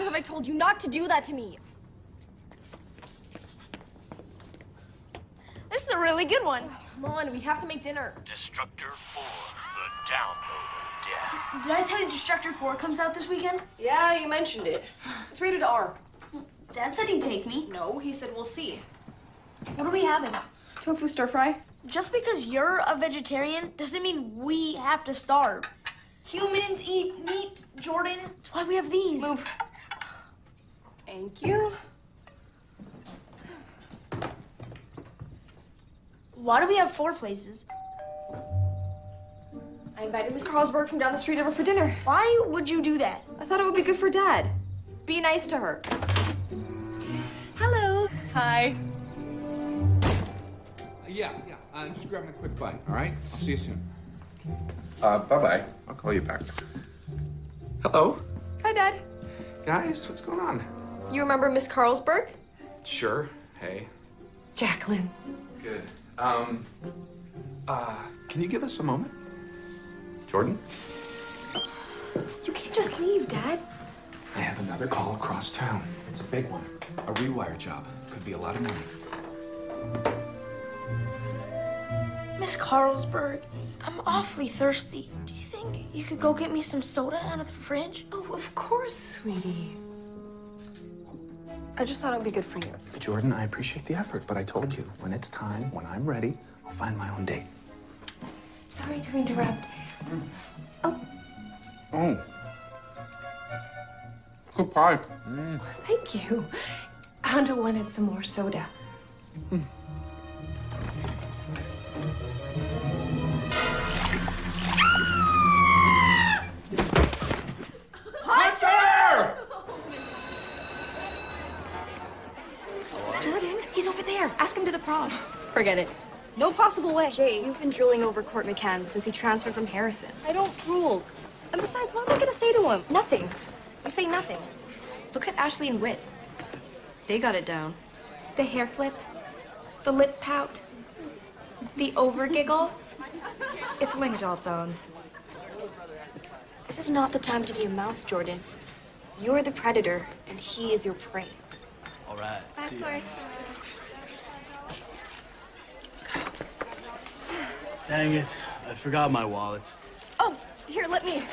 times have I told you not to do that to me? This is a really good one. Oh, come on, we have to make dinner. Destructor 4, the download of death. Did I tell you Destructor 4 comes out this weekend? Yeah, you mentioned it. It's rated R. Dad said he'd take me. No, he said we'll see. What are we having? Tofu stir fry? Just because you're a vegetarian doesn't mean we have to starve. Humans eat meat, Jordan. That's why we have these. Move. Thank you. Why do we have four places? I invited Miss Carlsberg from down the street over for dinner. Why would you do that? I thought it would be good for Dad. Be nice to her. Hello. Hi. Yeah, yeah. I'm just grabbing a quick bite, all right? I'll see you soon. Uh, bye-bye. I'll call you back. Hello? Hi, Dad. Guys, what's going on? You remember Miss Carlsberg? Sure. Hey. Jacqueline. Good. Um, uh, can you give us a moment? Jordan? You can't just leave, Dad. I have another call across town. It's a big one. A rewire job. Could be a lot of money. Miss Carlsberg, I'm awfully thirsty. Do you think you could go get me some soda out of the fridge? Oh, of course, sweetie. I just thought it would be good for you. Jordan, I appreciate the effort, but I told you, when it's time, when I'm ready, I'll find my own date. Sorry to interrupt. Oh. Oh. Good pie. Thank you. Hunter wanted some more soda. Jordan, there. Ask him to the prom. Forget it. No possible way. Jay, you've been drooling over Court McCann since he transferred from Harrison. I don't drool. And besides, what am I gonna say to him? Nothing. You say nothing. Look at Ashley and Whit. They got it down. The hair flip, the lip pout, the over giggle. It's a language all its own. This is not the time to be a mouse, Jordan. You're the predator, and he is your prey. All right. see ya. Dang it. I forgot my wallet. Oh, here, let me.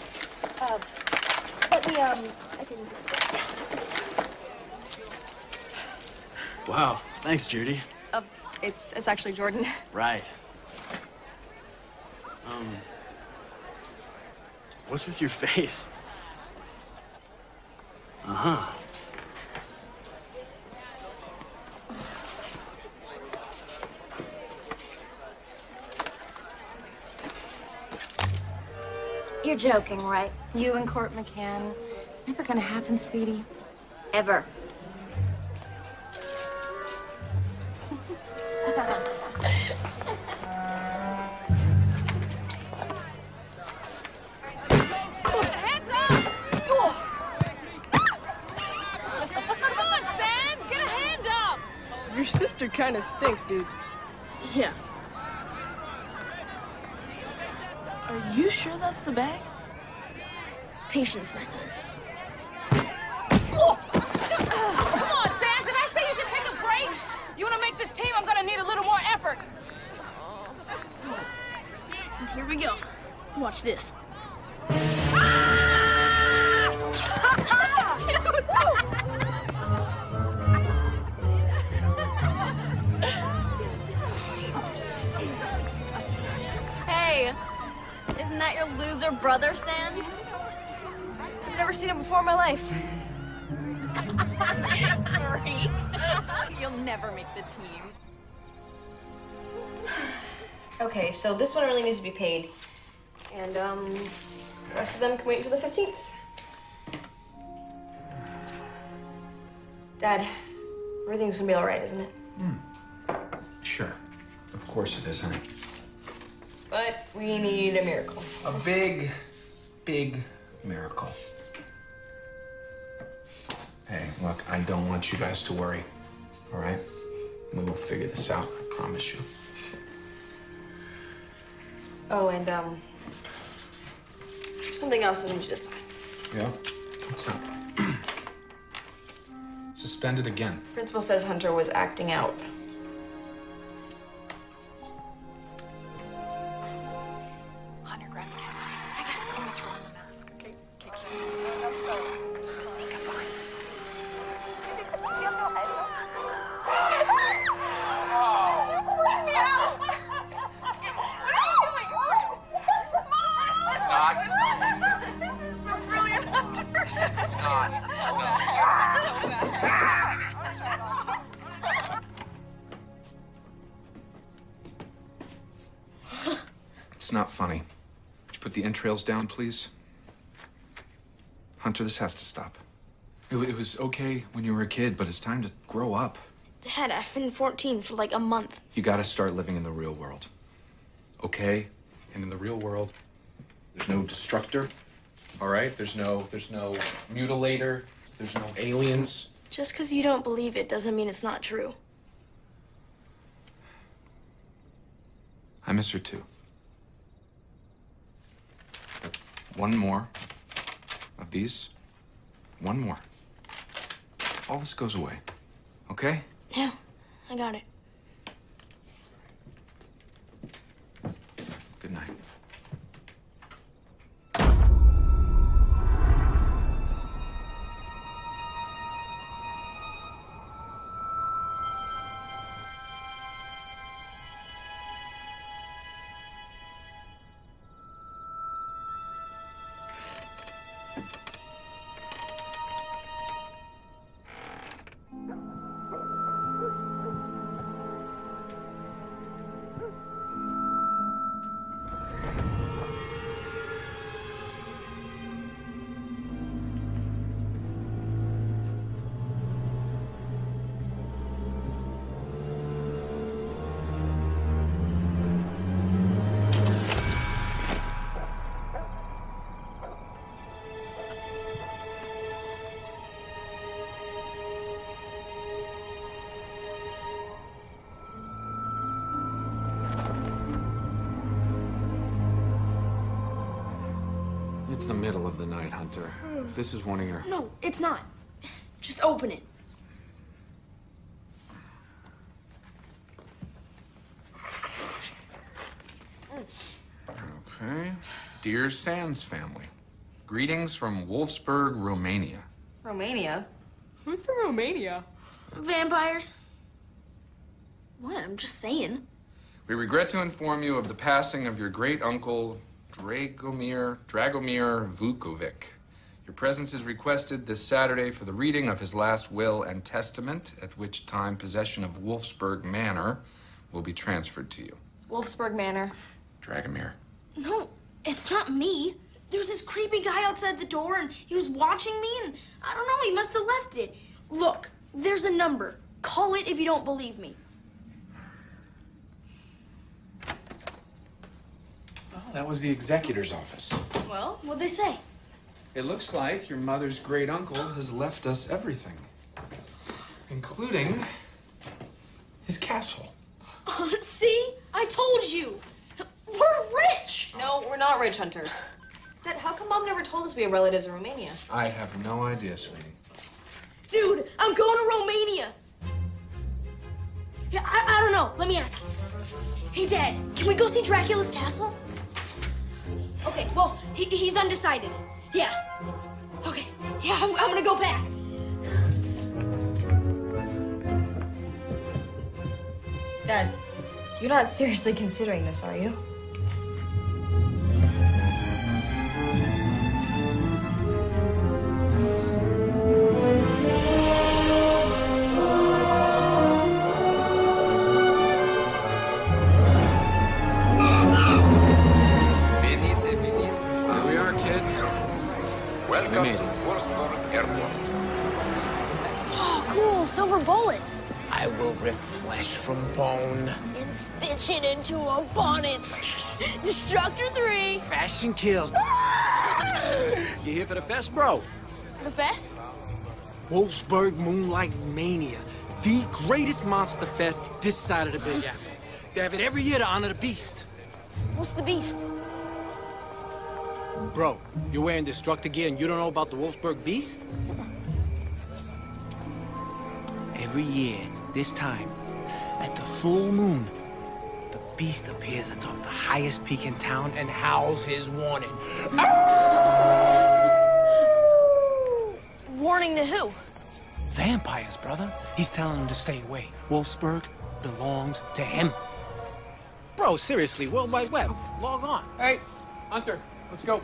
Uh, let me, um, I can. Wow. Thanks, Judy. Uh, it's, it's actually Jordan. Right. Um. What's with your face? Uh You're joking, right? You and Court McCann. It's never gonna happen, sweetie. Ever. Hands up! Come on, Sands! Get a hand up! Your sister kind of stinks, dude. Yeah. You sure that's the bag? Patience, my son. Come on, Sands! Did I say you could take a break? You want to make this team? I'm gonna need a little more effort. And here we go. Watch this. Your loser brother, Sans? I've never seen him before in my life. You'll never make the team. Okay, so this one really needs to be paid. And, um, the rest of them can wait until the 15th. Dad, everything's gonna be alright, isn't it? Hmm. Sure. Of course it is, honey. But we need a miracle. A big, big miracle. Hey, look, I don't want you guys to worry. All right? We will figure this out, I promise you. Oh, and, um, something else I need you to sign. Yeah? What's that? Suspended again. Principal says Hunter was acting out. Please? Hunter, this has to stop. It, it was okay when you were a kid, but it's time to grow up. Dad, I've been 14 for like a month. You gotta start living in the real world. Okay? And in the real world, there's no destructor. All right? There's no there's no mutilator. There's no aliens. Just because you don't believe it doesn't mean it's not true. I miss her too. But one more of these. One more. All this goes away. Okay? Yeah, I got it. Good night. This is one of your. No, it's not. Just open it. Okay. Dear Sands family, greetings from Wolfsburg, Romania. Romania? Who's from Romania? Vampires. What? I'm just saying. We regret to inform you of the passing of your great uncle, Dragomir, Dragomir Vukovic. Your presence is requested this Saturday for the reading of his last will and testament, at which time possession of Wolfsburg Manor will be transferred to you. Wolfsburg Manor. Dragomir. No, it's not me. There's this creepy guy outside the door and he was watching me and I don't know, he must have left it. Look, there's a number. Call it if you don't believe me. Oh, that was the executor's office. Well, what'd they say? It looks like your mother's great uncle has left us everything, including his castle. See? I told you. We're rich. No, we're not rich, Hunter. Dad, how come Mom never told us we have relatives in Romania? I have no idea, sweetie. Dude, I'm going to Romania. Yeah, I, I don't know. Let me ask. Hey, Dad, can we go see Dracula's castle? Okay, well, he, he's undecided. Yeah. Okay, yeah, I'm, I'm gonna go back. Dad, you're not seriously considering this, are you? Silver bullets. I will rip flesh from bone. And stitch it into a bonnet. Destructor 3. Fashion kills. Ah! you here for the fest, bro? The fest? Wolfsburg Moonlight Mania. The greatest monster fest this side of the Big Apple. They have it every year to honor the beast. What's the beast? Bro, you're wearing destructor gear and you don't know about the Wolfsburg Beast? Every year, this time, at the full moon, the beast appears atop the highest peak in town and howls his warning. Warning to who? Vampires, brother. He's telling them to stay away. Wolfsburg belongs to him. Bro, seriously, World Wide Web, log on. Hey, Hunter, let's go.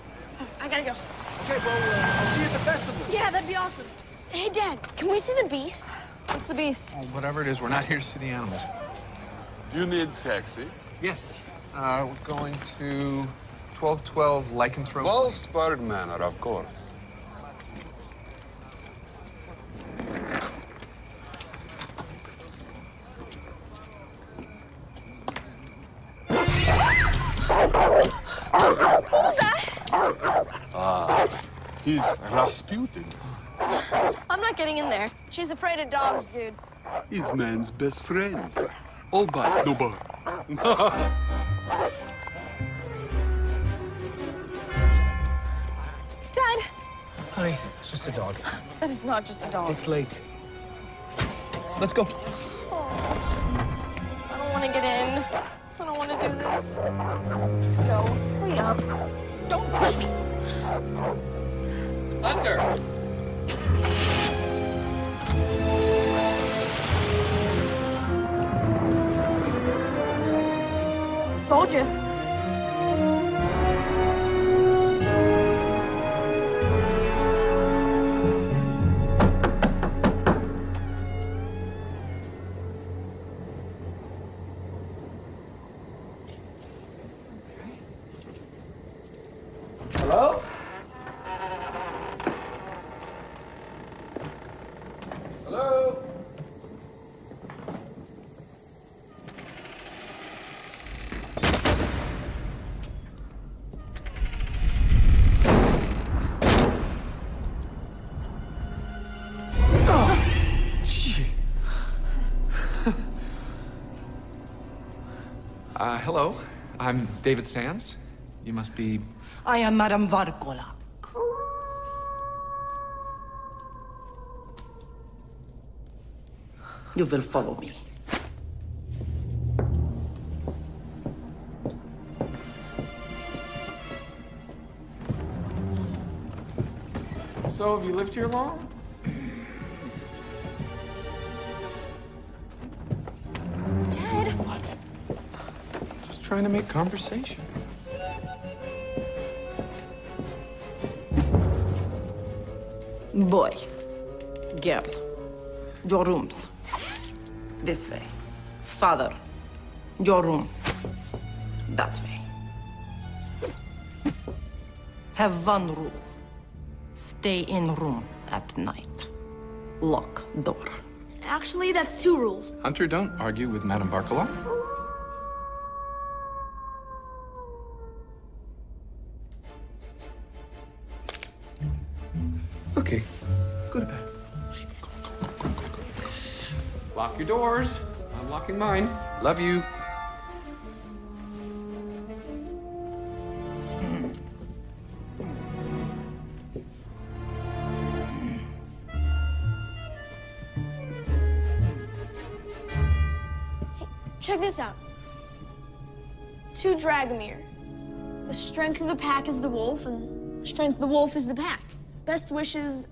I gotta go. Okay, well, uh, I'll see you at the festival. Yeah, that'd be awesome. Hey, Dad, can we see the beast? What's the beast? Oh, whatever it is, we're not here to see the animals. You need a taxi. Yes, uh, we're going to 1212 Lycanthrope. Wolfsburg Manor, of course. What was that? Ah, he's Rasputin. I'm not getting in there. She's afraid of dogs, dude. He's man's best friend. All bite, no bark. Dad, Honey, it's just a dog. that is not just a dog. It's late. Let's go. Oh, I don't want to get in. I don't want to do this. Just go. Hurry up. Don't push me. Hunter! Told you. I'm David Sands. You must be I am Madame Varkolak. You will follow me. So, have you lived here long? Trying to make conversation. Boy, girl, your rooms. This way. Father, your room. That way. Have one rule. Stay in room at night. Lock door. Actually, that's two rules. Hunter, don't argue with Madame Barkala. Your doors. I'm locking mine. Love you. Check this out. To Dragomir. The strength of the pack is the wolf, and the strength of the wolf is the pack. Best wishes,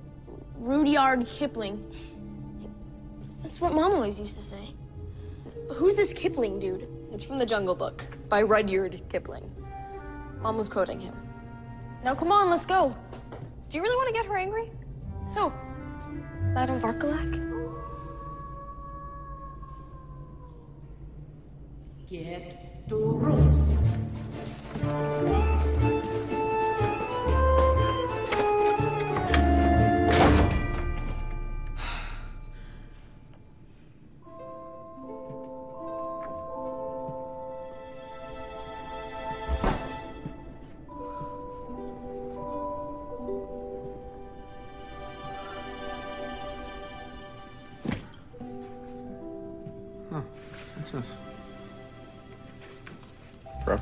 Rudyard Kipling. That's what Mom always used to say. Who's this Kipling dude? It's from the Jungle Book by Rudyard Kipling. Mom was quoting him. Now come on, let's go. Do you really want to get her angry? Who? Madame Varkalak? Get to rooms.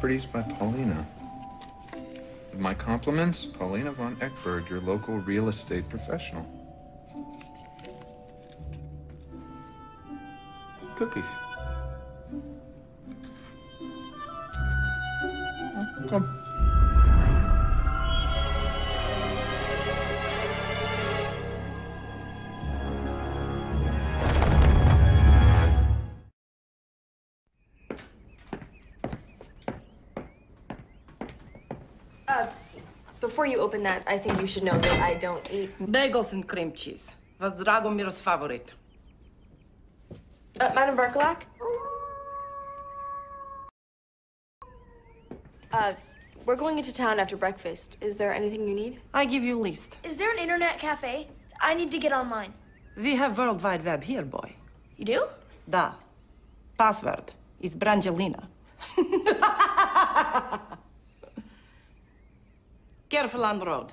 Properties by Paulina. My compliments, Paulina von Eckberg, your local real estate professional. Cookies. Open that, I think you should know that I don't eat. Bagels and cream cheese. Was Dragomir's favorite. Uh, Madam Barkalak? Uh, we're going into town after breakfast. Is there anything you need? I give you list. Is there an internet cafe? I need to get online. We have World Wide Web here, boy. You do? Da. Password is Brangelina. Careful on the road.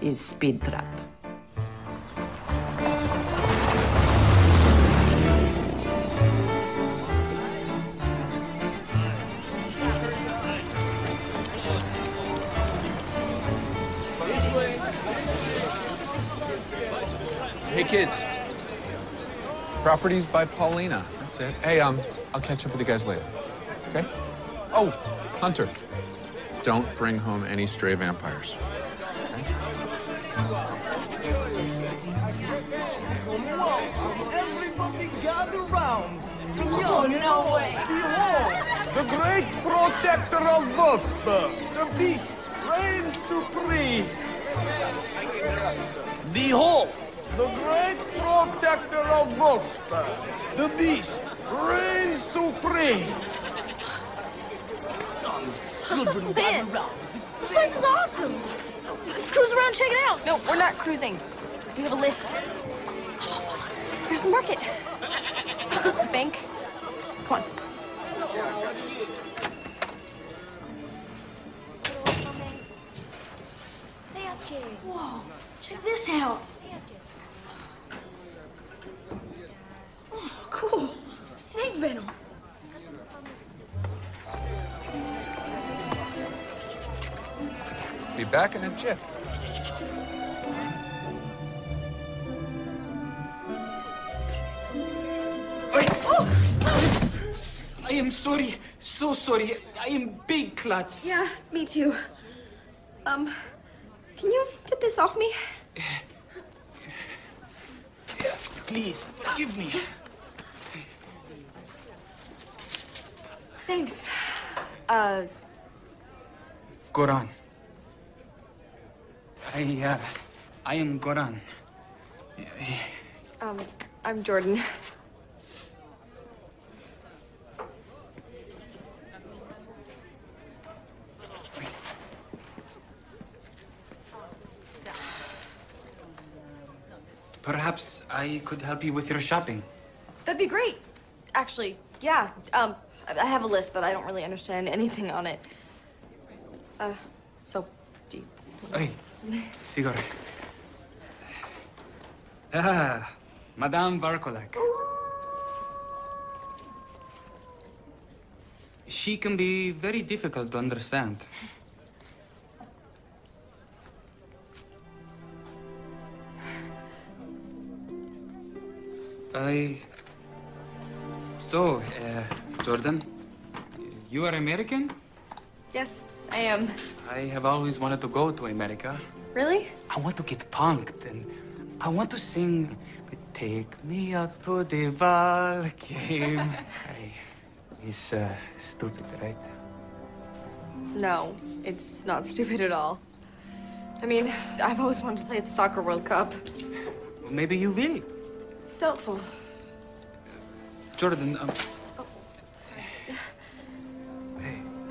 Is speed trap. Hey, kids. Properties by Paulina. That's it. Hey, um, I'll catch up with you guys later. Okay? Oh, Hunter. Don't bring home any stray vampires. Everybody gather round. Oh, no way. Behold, the great protector of Wolfsburg, the beast, reigns supreme. Behold, the great protector of Wolfsburg, the beast, reigns supreme. Children gather Man, round. this place is awesome. Let's cruise around, check it out. No, we're not cruising. We have a list. Here's the market. The bank. Come on. Whoa, check this out. Oh, cool. Snake venom. Be back in a jiff. I am sorry, so sorry. I am big klutz. Yeah, me too. Um, can you get this off me? Please, give me. Thanks. Uh, Goran. I, uh, I am Goran. um, I'm Jordan. Perhaps I could help you with your shopping. That'd be great. Actually, yeah. Um, I have a list, but I don't really understand anything on it. Uh, so, do you... Hey, cigarette. Ah, Madame Barkolak. She can be very difficult to understand. I. So, uh, Jordan, you are American? Yes, I am. I have always wanted to go to America. Really? I want to get punked and I want to sing Take Me Up to the Ball Game. I, it's uh, stupid, right? No, it's not stupid at all. I mean, I've always wanted to play at the Soccer World Cup. Maybe you will. Doubtful. Jordan, um,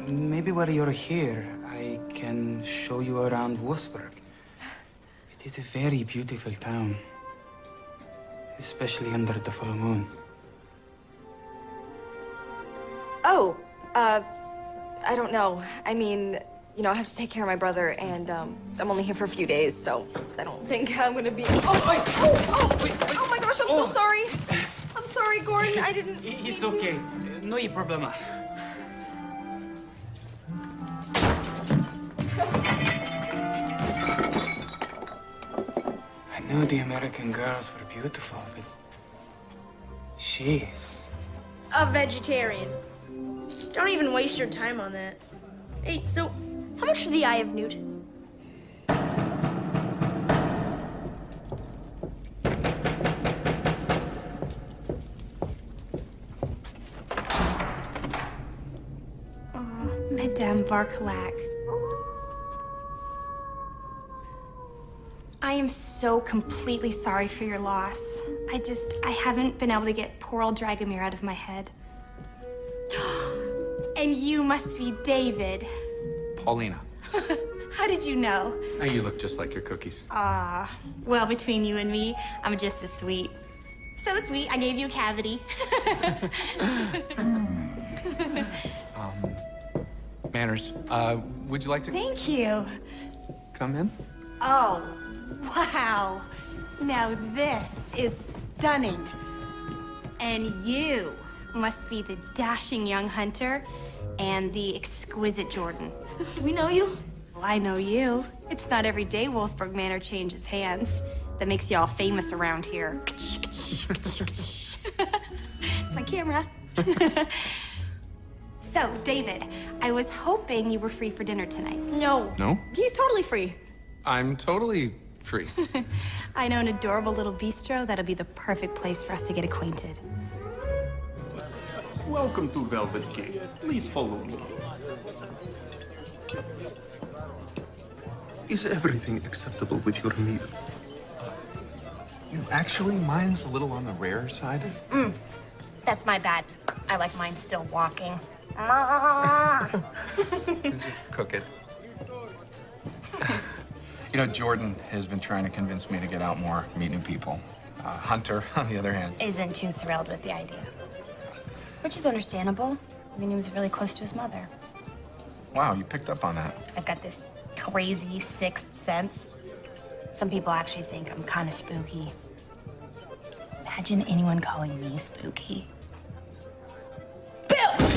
maybe while you're here, I can show you around Wolfsburg. It is a very beautiful town, especially under the full moon. Oh, uh, I don't know. I mean, you know, I have to take care of my brother, and um, I'm only here for a few days, so I don't think I'm gonna be. Oh, wait, oh, oh, oh my gosh, I'm so sorry. I'm sorry. Gordon. I didn't. It's okay. No hay problema. Knew the American girls were beautiful, but she is. A vegetarian. Don't even waste your time on that. Hey, so how much for the Eye of Newt? Oh, Madame Barclac. I am so completely sorry for your loss. I just, I haven't been able to get poor old Dragomir out of my head. and you must be David. Paulina. How did you know? Now you look just like your cookies. Ah, well, between you and me, I'm just as sweet. So sweet, I gave you a cavity. Um, Manners, uh, would you like to Thank you. come in? Oh, wow. Now this is stunning. And you must be the dashing young hunter and the exquisite Jordan. We know you? Well, I know you. It's not every day Wolfsburg Manor changes hands. That makes you all famous around here. it's my camera. so, David, I was hoping you were free for dinner tonight. No. No? He's totally free. I'm totally free. I know an adorable little bistro that'll be the perfect place for us to get acquainted. Welcome to Velvet Cave. Please follow me. Is everything acceptable with your meal? You actually, mine's a little on the rare side. Mm. That's my bad. I like mine still walking. Cook it. You know, Jordan has been trying to convince me to get out more, meet new people. Uh, Hunter, on the other hand, Isn't too thrilled with the idea. Which is understandable. I mean, he was really close to his mother. wow, you picked up on that. I've got this crazy sixth sense. Some people actually think I'm kind of spooky. Imagine anyone calling me spooky. Bill!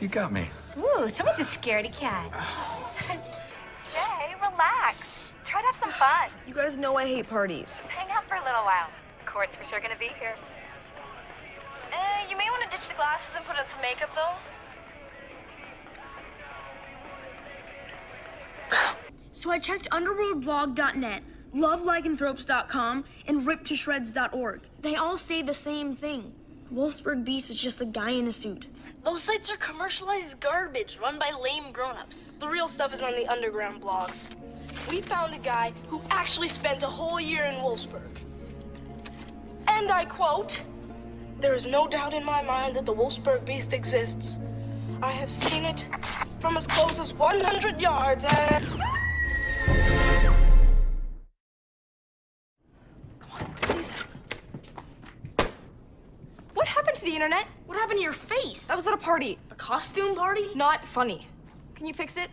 You got me. Ooh, someone's a scaredy cat. Jay, relax. Try to have some fun. You guys know I hate parties. Hang out for a little while. Court's for sure gonna be here. Uh, you may want to ditch the glasses and put on some makeup, though. So I checked underworldblog.net, lovelycanthropes.com, and riptoshreds.org. They all say the same thing. Wolfsburg Beast is just a guy in a suit. Those sites are commercialized garbage run by lame grown-ups. The real stuff is on the underground blogs. We found a guy who actually spent a whole year in Wolfsburg. And I quote, There is no doubt in my mind that the Wolfsburg Beast exists. I have seen it from as close as 100 yards and... to the internet? What happened to your face? That was at a party. A costume party? Not funny. Can you fix it?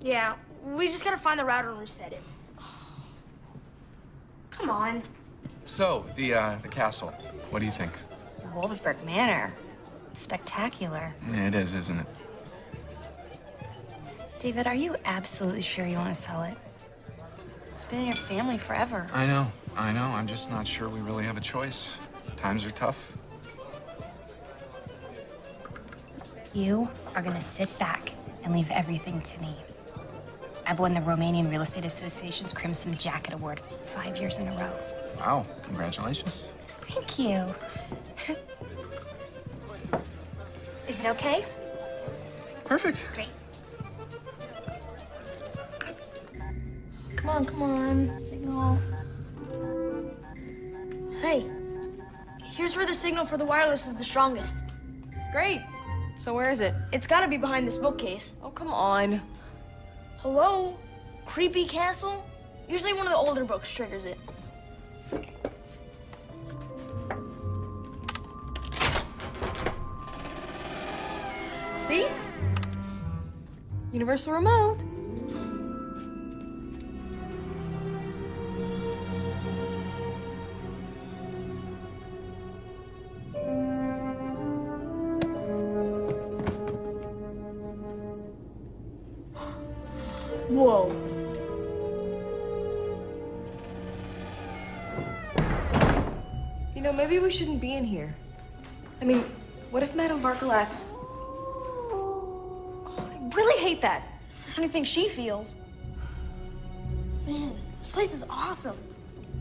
Yeah, we just gotta find the router and reset it. Come on. So, the, uh, the castle. What do you think? The Wolfsburg Manor. Spectacular. Yeah, it is, isn't it? David, are you absolutely sure you want to sell it? It's been in your family forever. I know, I know. I'm just not sure we really have a choice. Times are tough. You are gonna sit back and leave everything to me. I've won the Romanian Real Estate Association's Crimson Jacket Award five years in a row. Wow, congratulations. Thank you. Is it okay? Perfect. Great. Come on, come on. Signal. Hey, here's where the signal for the wireless is the strongest. Great. So where is it? It's gotta be behind this bookcase. Oh, come on. Hello? Creepy Castle? Usually one of the older books triggers it. See? Universal remote. Maybe we shouldn't be in here. I mean, what if Madame Barcalac... Oh, I really hate that. How do you think she feels? Man, this place is awesome.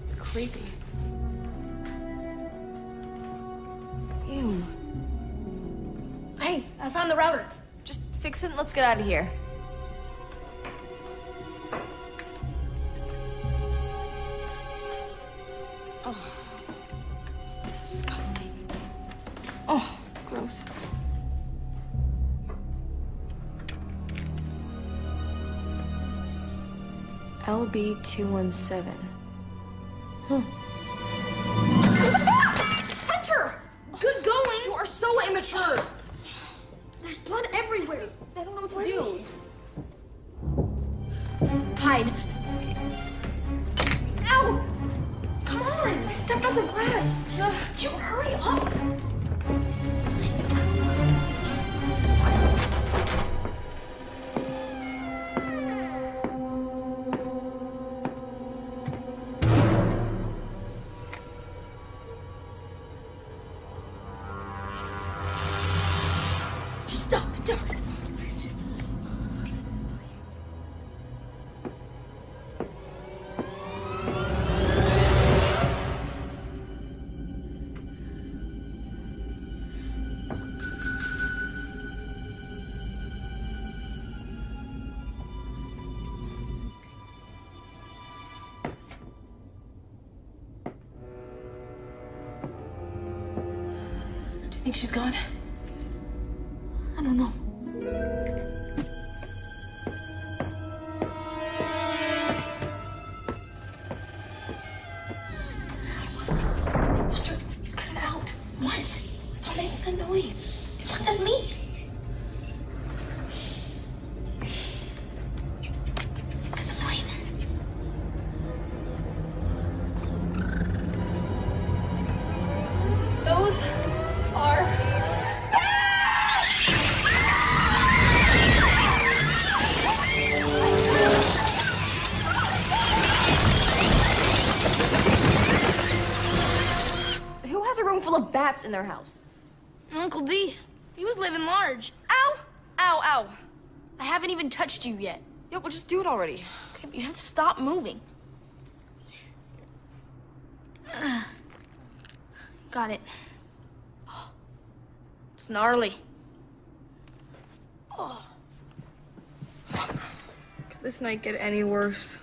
It's creepy. Ew. Hey, I found the router. Just fix it and let's get out of here. B217. Hmm. Think she's gone? I don't know. In their house? Uncle D. He was living large. Ow! Ow, ow. I haven't even touched you yet. Yeah, well, just do it already. Okay, but you have to stop moving. Got it. It's gnarly. Oh. Could this night get any worse?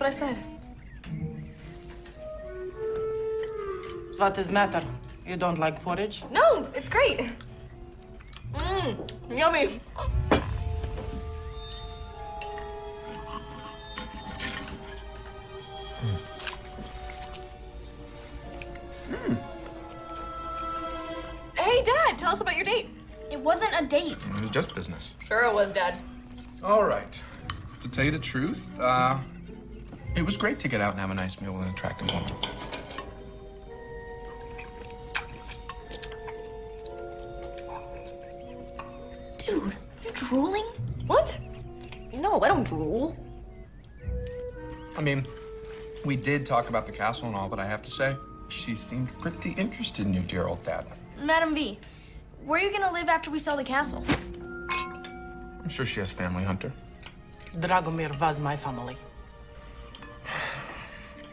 What I said. What is matter? You don't like porridge? No, it's great. Mmm, yummy. Hey, Dad, tell us about your date. It wasn't a date. It was just business. Sure it was, Dad. All right. To tell you the truth, uh, it was great to get out and have a nice meal with an attractive woman. Dude, you drooling? What? No, I don't drool. I mean, we did talk about the castle and all, but I have to say, she seemed pretty interested in you, dear old dad. Madam V, where are you gonna live after we sell the castle? I'm sure she has family, Hunter. Dragomir was my family.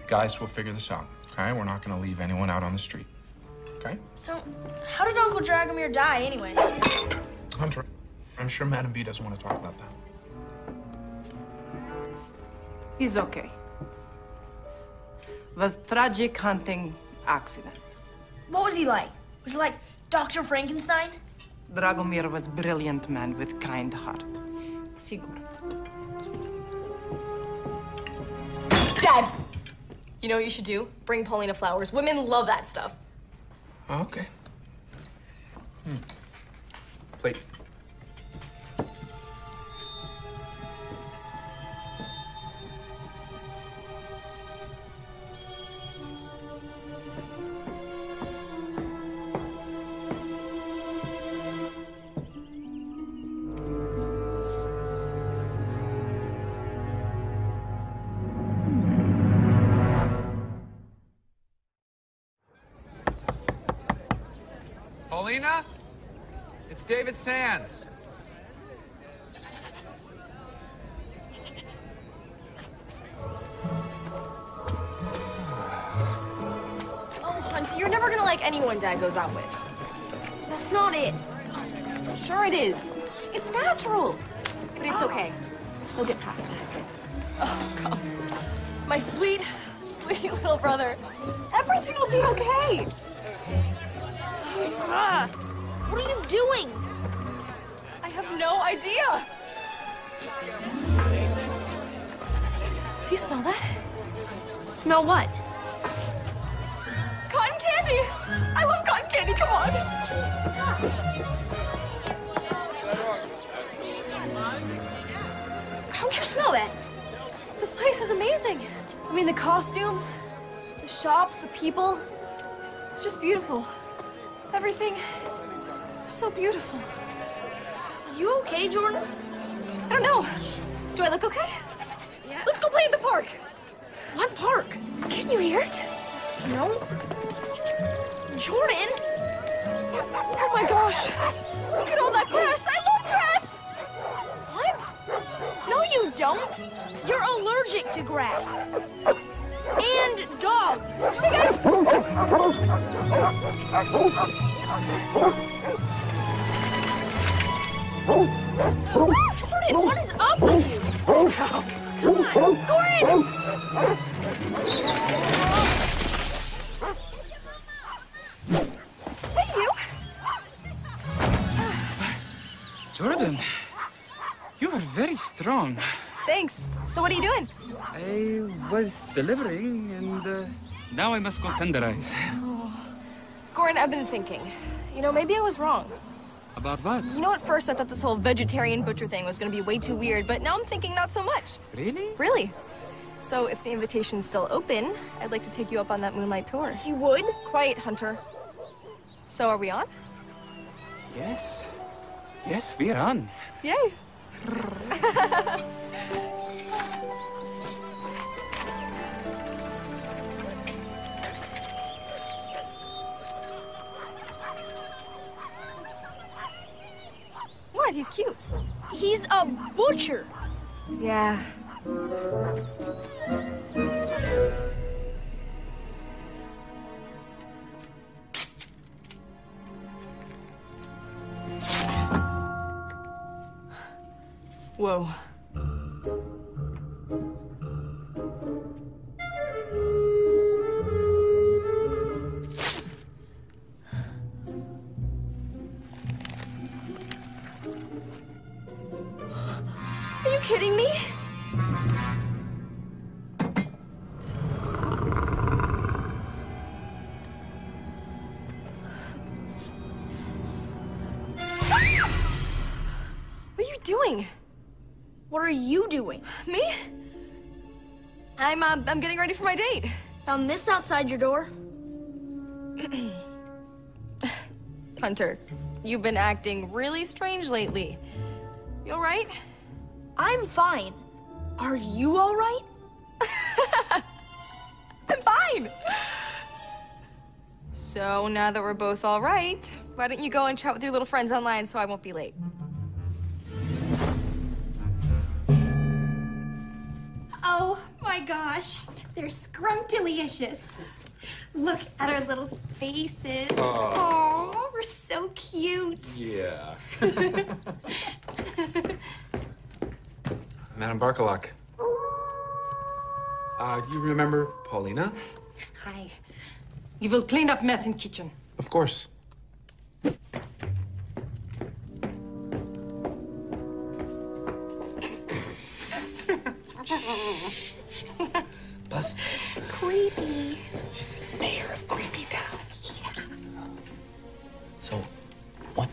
Guys, we'll figure this out, okay? We're not gonna leave anyone out on the street, okay? So, how did Uncle Dragomir die anyway? Hunter, I'm sure Madam V doesn't want to talk about that. He's okay. Was tragic hunting accident. What was he like? Was he like Dr. Frankenstein? Dragomir was a brilliant man with kind heart. Sigur. Dad! You know what you should do? Bring Paulina flowers. Women love that stuff. Oh, okay. Hmm. Plate. David Sands. Oh, Hunter, you're never gonna like anyone Dad goes out with. That's not it. Sure it is. It's natural. But it's okay. We'll get past it. Oh, God. My sweet, sweet little brother. Everything will be okay. Ah, what are you doing? I have no idea. Do you smell that? Smell what? Cotton candy! I love cotton candy, come on! How'd you smell that? This place is amazing. I mean, the costumes, the shops, the people. It's just beautiful. Everything so beautiful. You okay, Jordan? I don't know. Do I look okay? Yeah. Let's go play at the park. What park? Can you hear it? No. Jordan? Oh my gosh. Look at all that grass. I love grass. What? No, you don't. You're allergic to grass. And dogs. Hey, guys. Jordan, what is up with you? Come on, Goran! Hey, you. Jordan, you are very strong. Thanks. So what are you doing? I was delivering, and uh, now I must go tenderize. Goran, I've been thinking. You know, maybe I was wrong. About what? You know, at first I thought this whole vegetarian butcher thing was gonna be way too weird, but now I'm thinking not so much. Really? Really. So if the invitation's still open, I'd like to take you up on that moonlight tour. You would? Quiet, Hunter. So are we on? Yes. Yes, we're on. Yay. what? He's cute. He's a butcher. Yeah. Whoa. Are you doing? Me? I'm uh, I'm getting ready for my date. Found this outside your door? Hunter, you've been acting really strange lately. You all right? I'm fine. Are you all right? I'm fine. So now that we're both all right, why don't you go and chat with your little friends online so I won't be late? Oh my gosh, they're scrumptious. Look at our little faces. Oh, we're so cute. Yeah. Madam Varcolac. Uh, you remember Paulina? Hi. You will clean up mess in kitchen. Of course.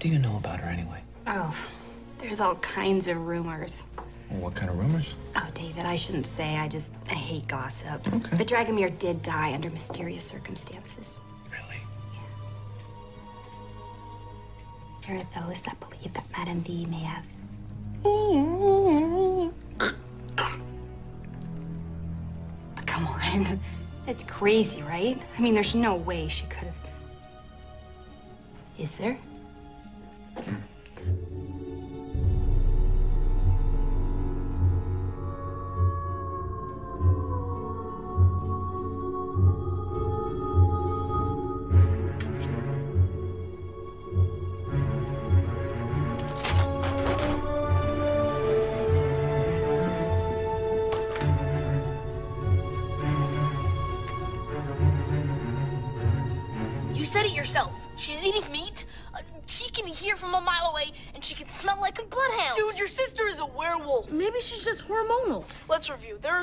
Do you know about her anyway? Oh, there's all kinds of rumors. What kind of rumors? Oh, David, I shouldn't say. I just, I hate gossip. Okay. But Dragomir did die under mysterious circumstances. Really? There are those that believe that Madame V may have. But come on. It's crazy, right? I mean, there's no way she could have. Is there? Mm-hmm.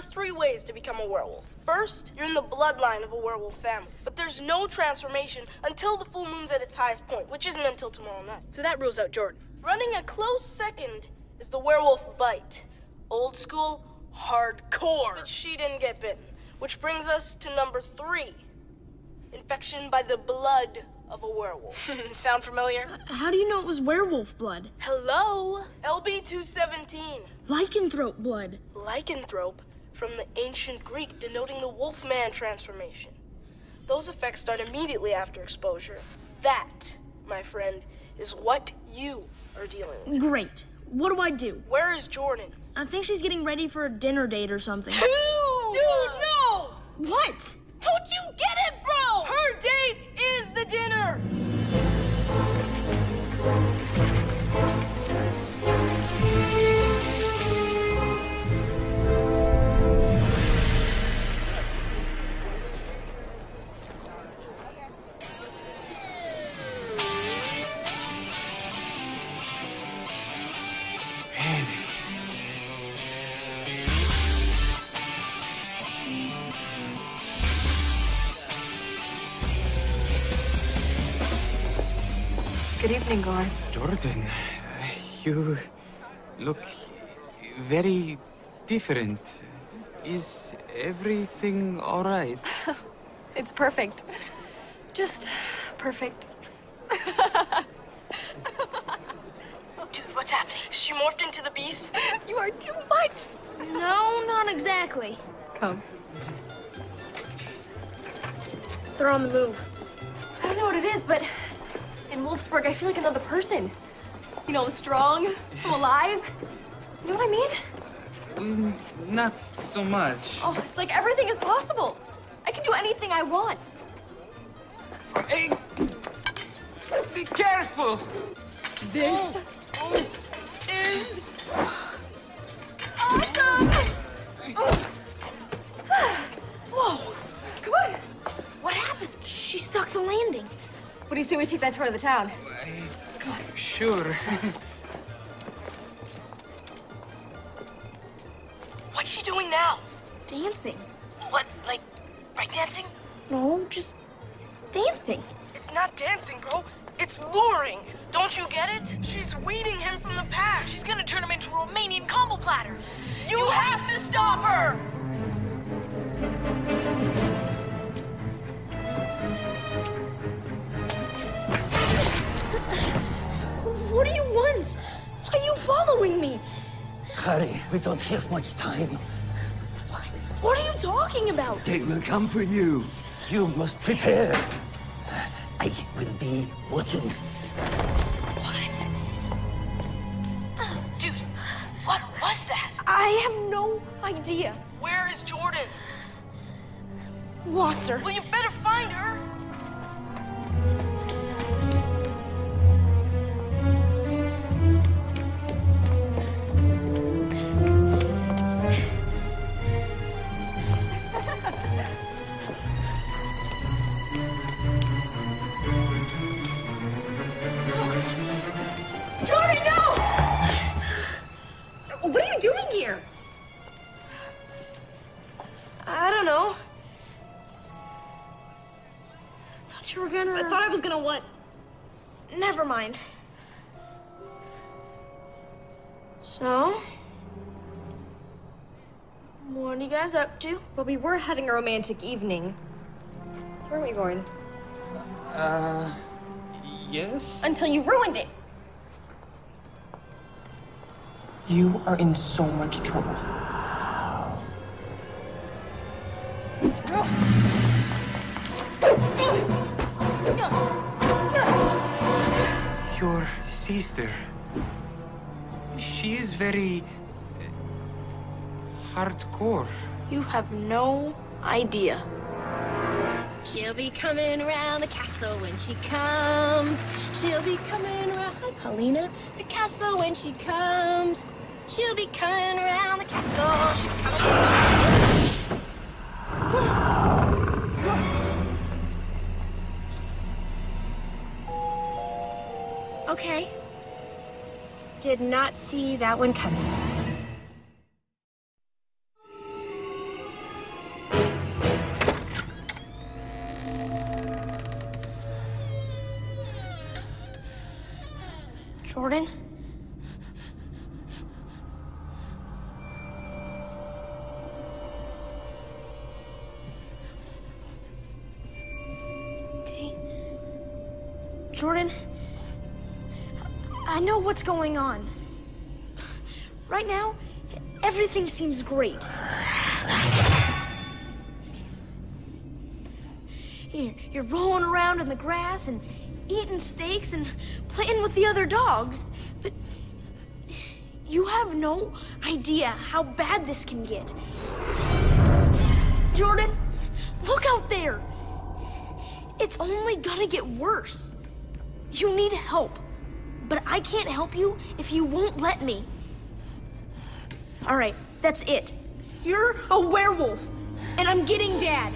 Are three ways to become a werewolf. First, you're in the bloodline of a werewolf family, but there's no transformation until the full moon's at its highest point, which isn't until tomorrow night. So that rules out Jordan. Running a close second is the werewolf bite. Old school, hardcore. But she didn't get bitten. Which brings us to number three infection by the blood of a werewolf. Sound familiar? How do you know it was werewolf blood? Hello? LB 217. Lycanthrope blood. Lycanthrope from the ancient Greek denoting the wolfman transformation. Those effects start immediately after exposure. That, my friend, is what you are dealing with. Great. What do I do? Where is Jordan? I think she's getting ready for a dinner date or something. Dude! Dude, no! What? Don't Good evening, Goran. Jordan, you look very different. Is everything all right? It's perfect. Just perfect. Dude, what's happening? She morphed into the beast? You are too much. No, not exactly. Come. They're on the move. I don't know what it is, but in Wolfsburg, I feel like another person. You know, I'm strong, I'm alive. You know what I mean? Mm, Not so much. Oh, it's like everything is possible. I can do anything I want. Hey, be careful. This is awesome. Whoa! Come on. What happened? She stuck the landing. What do you say we take that tour of the town? Come on. Sure. What's she doing now? Dancing. What, like breakdancing? No, just dancing. It's not dancing, bro. It's luring. Don't you get it? She's weeding him from the pack. She's gonna turn him into a Romanian combo platter. You have to stop her! What do you want? Why are you following me? Hurry, we don't have much time. What what are you talking about? They will come for you. You must prepare. I will be watching. What? Uh, dude, what was that? I have no idea. Where is Jordan? Lost her. Well, you better find her. Was gonna want. Never mind. So, what are you guys up to? Well, we were having a romantic evening. Where are we going? Uh, yes? Until you ruined it. You are in so much trouble. Sister. She is very. uh, hardcore. You have no idea. She'll be coming around the castle when she comes. She'll be coming around. Hi, Paulina. The castle when she comes. She'll be coming around the castle. She'll be coming. Did not see that one coming. What's going on. Right now, everything seems great. You're, you're rolling around in the grass and eating steaks and playing with the other dogs, but you have no idea how bad this can get. Jordan, look out there. It's only gonna get worse. You need help, but I can't help you if you won't let me. All right, that's it. You're a werewolf, and I'm getting Dad.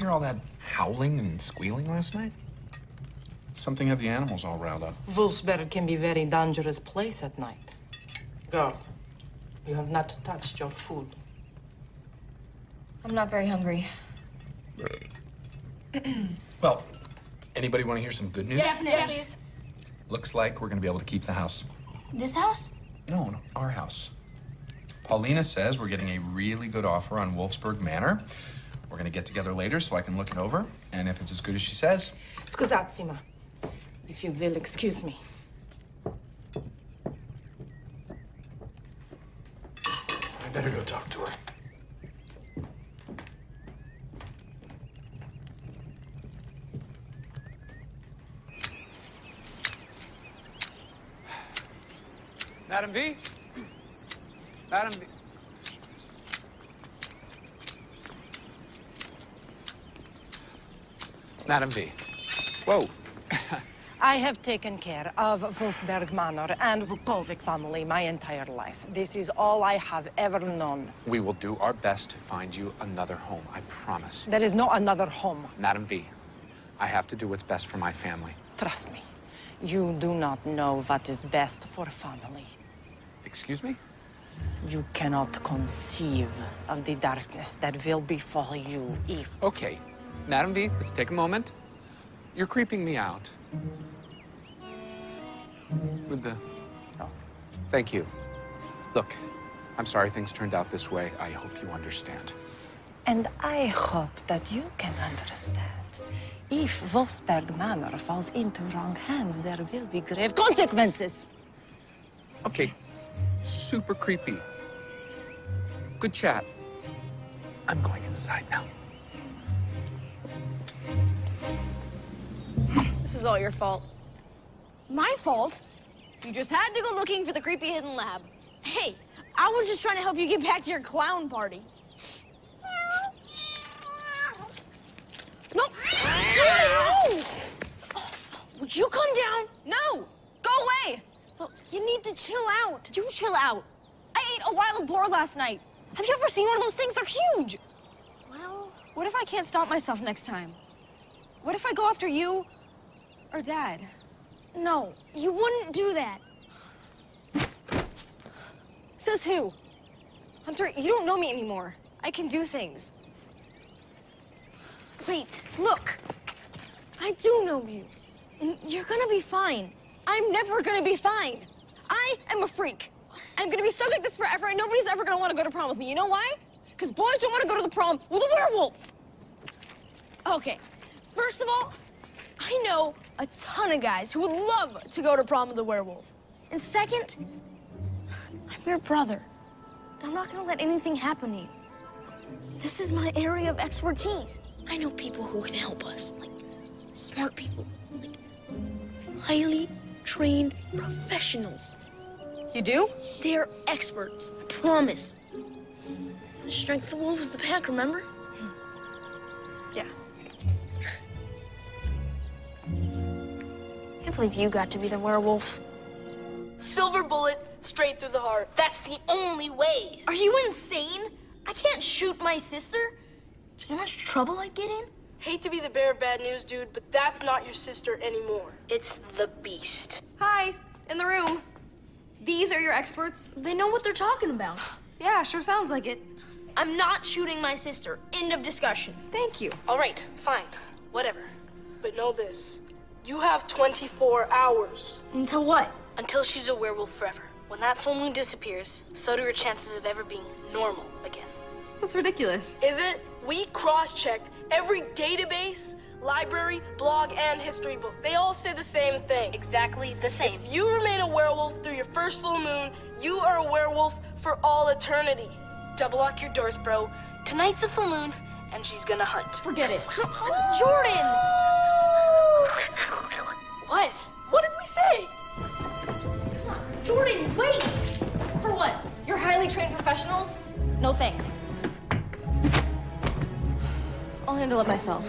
Hear all that howling and squealing last night? Something had the animals all riled up. Wolfsberg can be very dangerous place at night. Girl, you have not touched your food. I'm not very hungry. Well, anybody want to hear some good news? Yes, yes, please. Looks like we're going to be able to keep the house. This house? No, no, our house. Paulina says we're getting a really good offer on Wolfsburg Manor. We're going to get together later so I can look it over. And if it's as good as she says, Scusate, ma. If you will excuse me. I better go talk to her. Madam V? Madam V? Madam V. Whoa. I have taken care of Wolfsberg Manor and Vukovic family my entire life. This is all I have ever known. We will do our best to find you another home, I promise. There is no another home. Madam V, I have to do what's best for my family. Trust me. You do not know what is best for a family. Excuse me? You cannot conceive of the darkness that will befall you if. Okay. Madam V, let's take a moment. You're creeping me out. With the. Oh, thank you. Look, I'm sorry things turned out this way. I hope you understand. And I hope that you can understand. If Wolfsberg Manor falls into wrong hands, there will be grave consequences. Okay, super creepy. Good chat. I'm going inside now. This is all your fault. My fault? You just had to go looking for the creepy hidden lab. Hey, I was just trying to help you get back to your clown party. No! No! Would you come down? No! Go away! Look, you need to chill out. You chill out. I ate a wild boar last night. Have you ever seen one of those things? They're huge. Well, what if I can't stop myself next time? What if I go after you or Dad? No, you wouldn't do that. Says who? Hunter, you don't know me anymore. I can do things. Wait, look. I do know you. And you're gonna be fine. I'm never gonna be fine. I am a freak. I'm gonna be stuck like this forever, and nobody's ever gonna wanna go to prom with me. You know why? Because boys don't wanna go to the prom with a werewolf. Okay, first of all, I know a ton of guys who would love to go to prom with a werewolf. And second, I'm your brother. I'm not gonna let anything happen to you. This is my area of expertise. I know people who can help us, like smart people, like highly trained professionals. You do? They're experts, I promise. The strength of the wolf is the pack, remember? Can't believe you got to be the werewolf. Silver bullet straight through the heart. That's the only way. Are you insane? I can't shoot my sister. Do you know how much trouble I'd get in? Hate to be the bearer of bad news, dude, but that's not your sister anymore. It's the beast. Hi, in the room. These are your experts? They know what they're talking about. Yeah, sure sounds like it. I'm not shooting my sister. End of discussion. Thank you. All right, fine. Whatever. But know this. You have 24 hours. Until what? Until she's a werewolf forever. When that full moon disappears, so do her chances of ever being normal again. That's ridiculous. Is it? We cross-checked every database, library, blog, and history book. They all say the same thing. Exactly the same. If you remain a werewolf through your first full moon, you are a werewolf for all eternity. Double lock your doors, bro. Tonight's a full moon, and she's gonna hunt. Forget it. Jordan! What? What did we say? Come on, Jordan, wait! For what? You're highly trained professionals? No thanks. I'll handle it myself.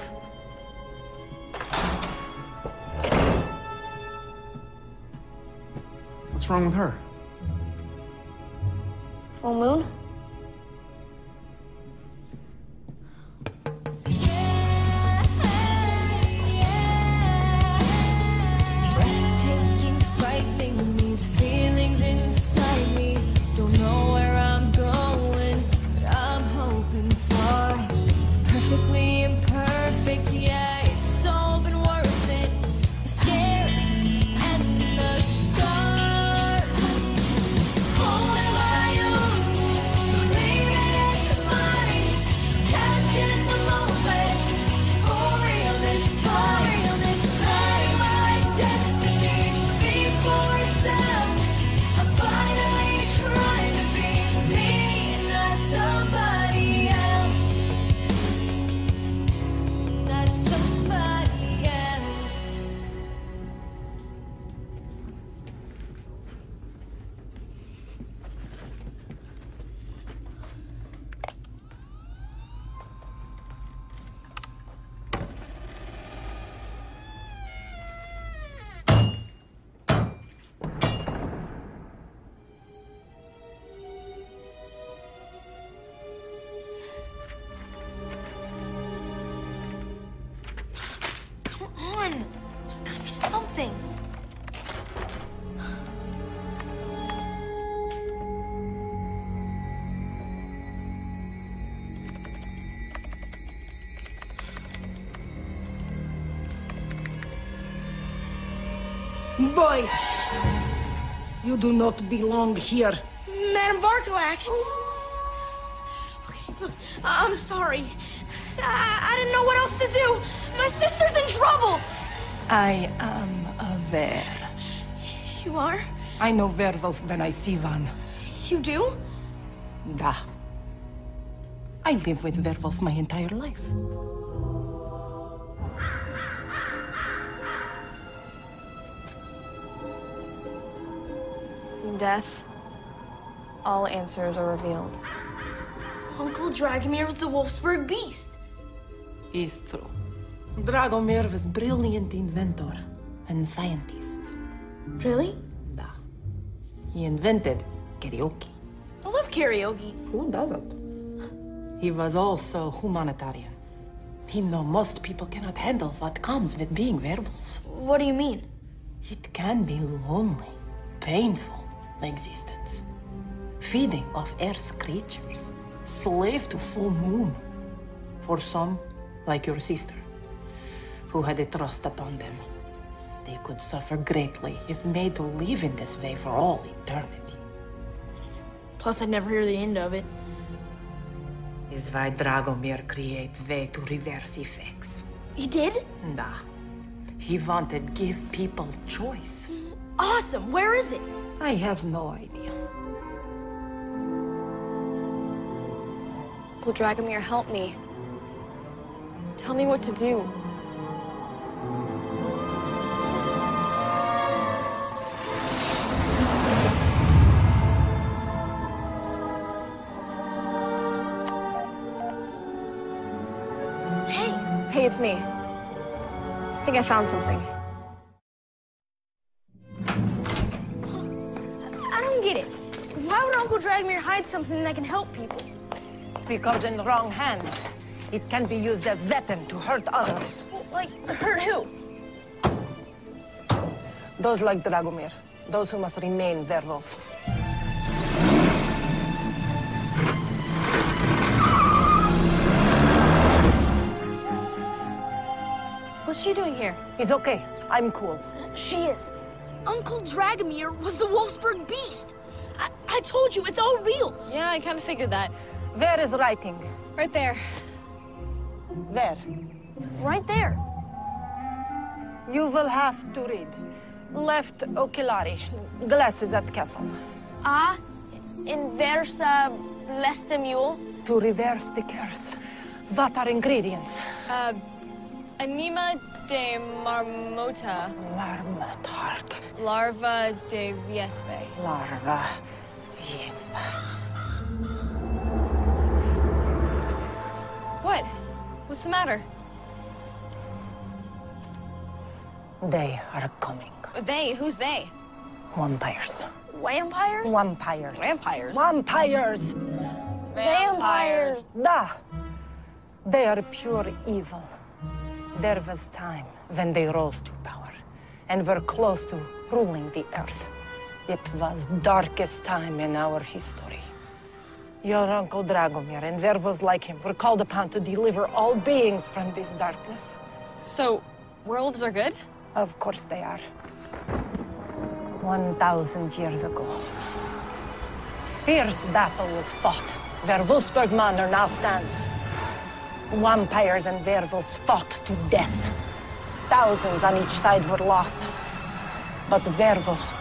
What's wrong with her? Full moon? Boy! You do not belong here. Madam Varcolac! Okay, look, I- I'm sorry. I-, I didn't know what else to do. My sister's in trouble. I am aware. You are? I know werewolf when I see one. You do? Da. I live with werewolf my entire life. Death, all answers are revealed. Uncle Dragomir was the Wolfsburg beast. Is true. Dragomir was brilliant inventor and scientist. Really? Da. He invented karaoke. I love karaoke. Who doesn't? He was also humanitarian. He know most people cannot handle what comes with being werewolf. What do you mean? It can be lonely, painful existence. Feeding off Earth's creatures. Slave to full moon. For some, like your sister, who had a trust upon them. They could suffer greatly if made to live in this way for all eternity. Plus, I'd never hear the end of it. Is why Dragomir create way to reverse effects. He did? Nah. He wanted give people choice. Awesome. Where is it? I have no idea. Uncle Dragomir, help me. Tell me what to do. Hey. Hey, it's me. I think I found something. Uncle Dragomir hide something that can help people? Because in the wrong hands, it can be used as weapon to hurt others. Like, hurt who? Those like Dragomir. Those who must remain werewolf. What's she doing here? He's okay. I'm cool. She is. Uncle Dragomir was the Wolfsburg beast. I, I told you, it's all real. Yeah, I kind of figured that. Where is writing? Right there. Where? Right there. You will have to read. Left oculari. Glasses at castle. Ah, inversa lestemule. To reverse the curse. What are ingredients? Uh, Anima de marmota. marmota. Larva de viespe. Larva. Yes. What? What's the matter? They are coming. They? Who's they? Vampires. Vampires? Vampires. Vampires. Vampires. Vampires. Da. They are pure evil. There was time when they rose to power and were close to ruling the earth. It was darkest time in our history. Your uncle Dragomir and werewolves like him were called upon to deliver all beings from this darkness. So, werewolves are good? Of course they are. One thousand years ago, fierce battle was fought where Wolfsburg Manor now stands. Vampires and werewolves fought to death. Thousands on each side were lost. But the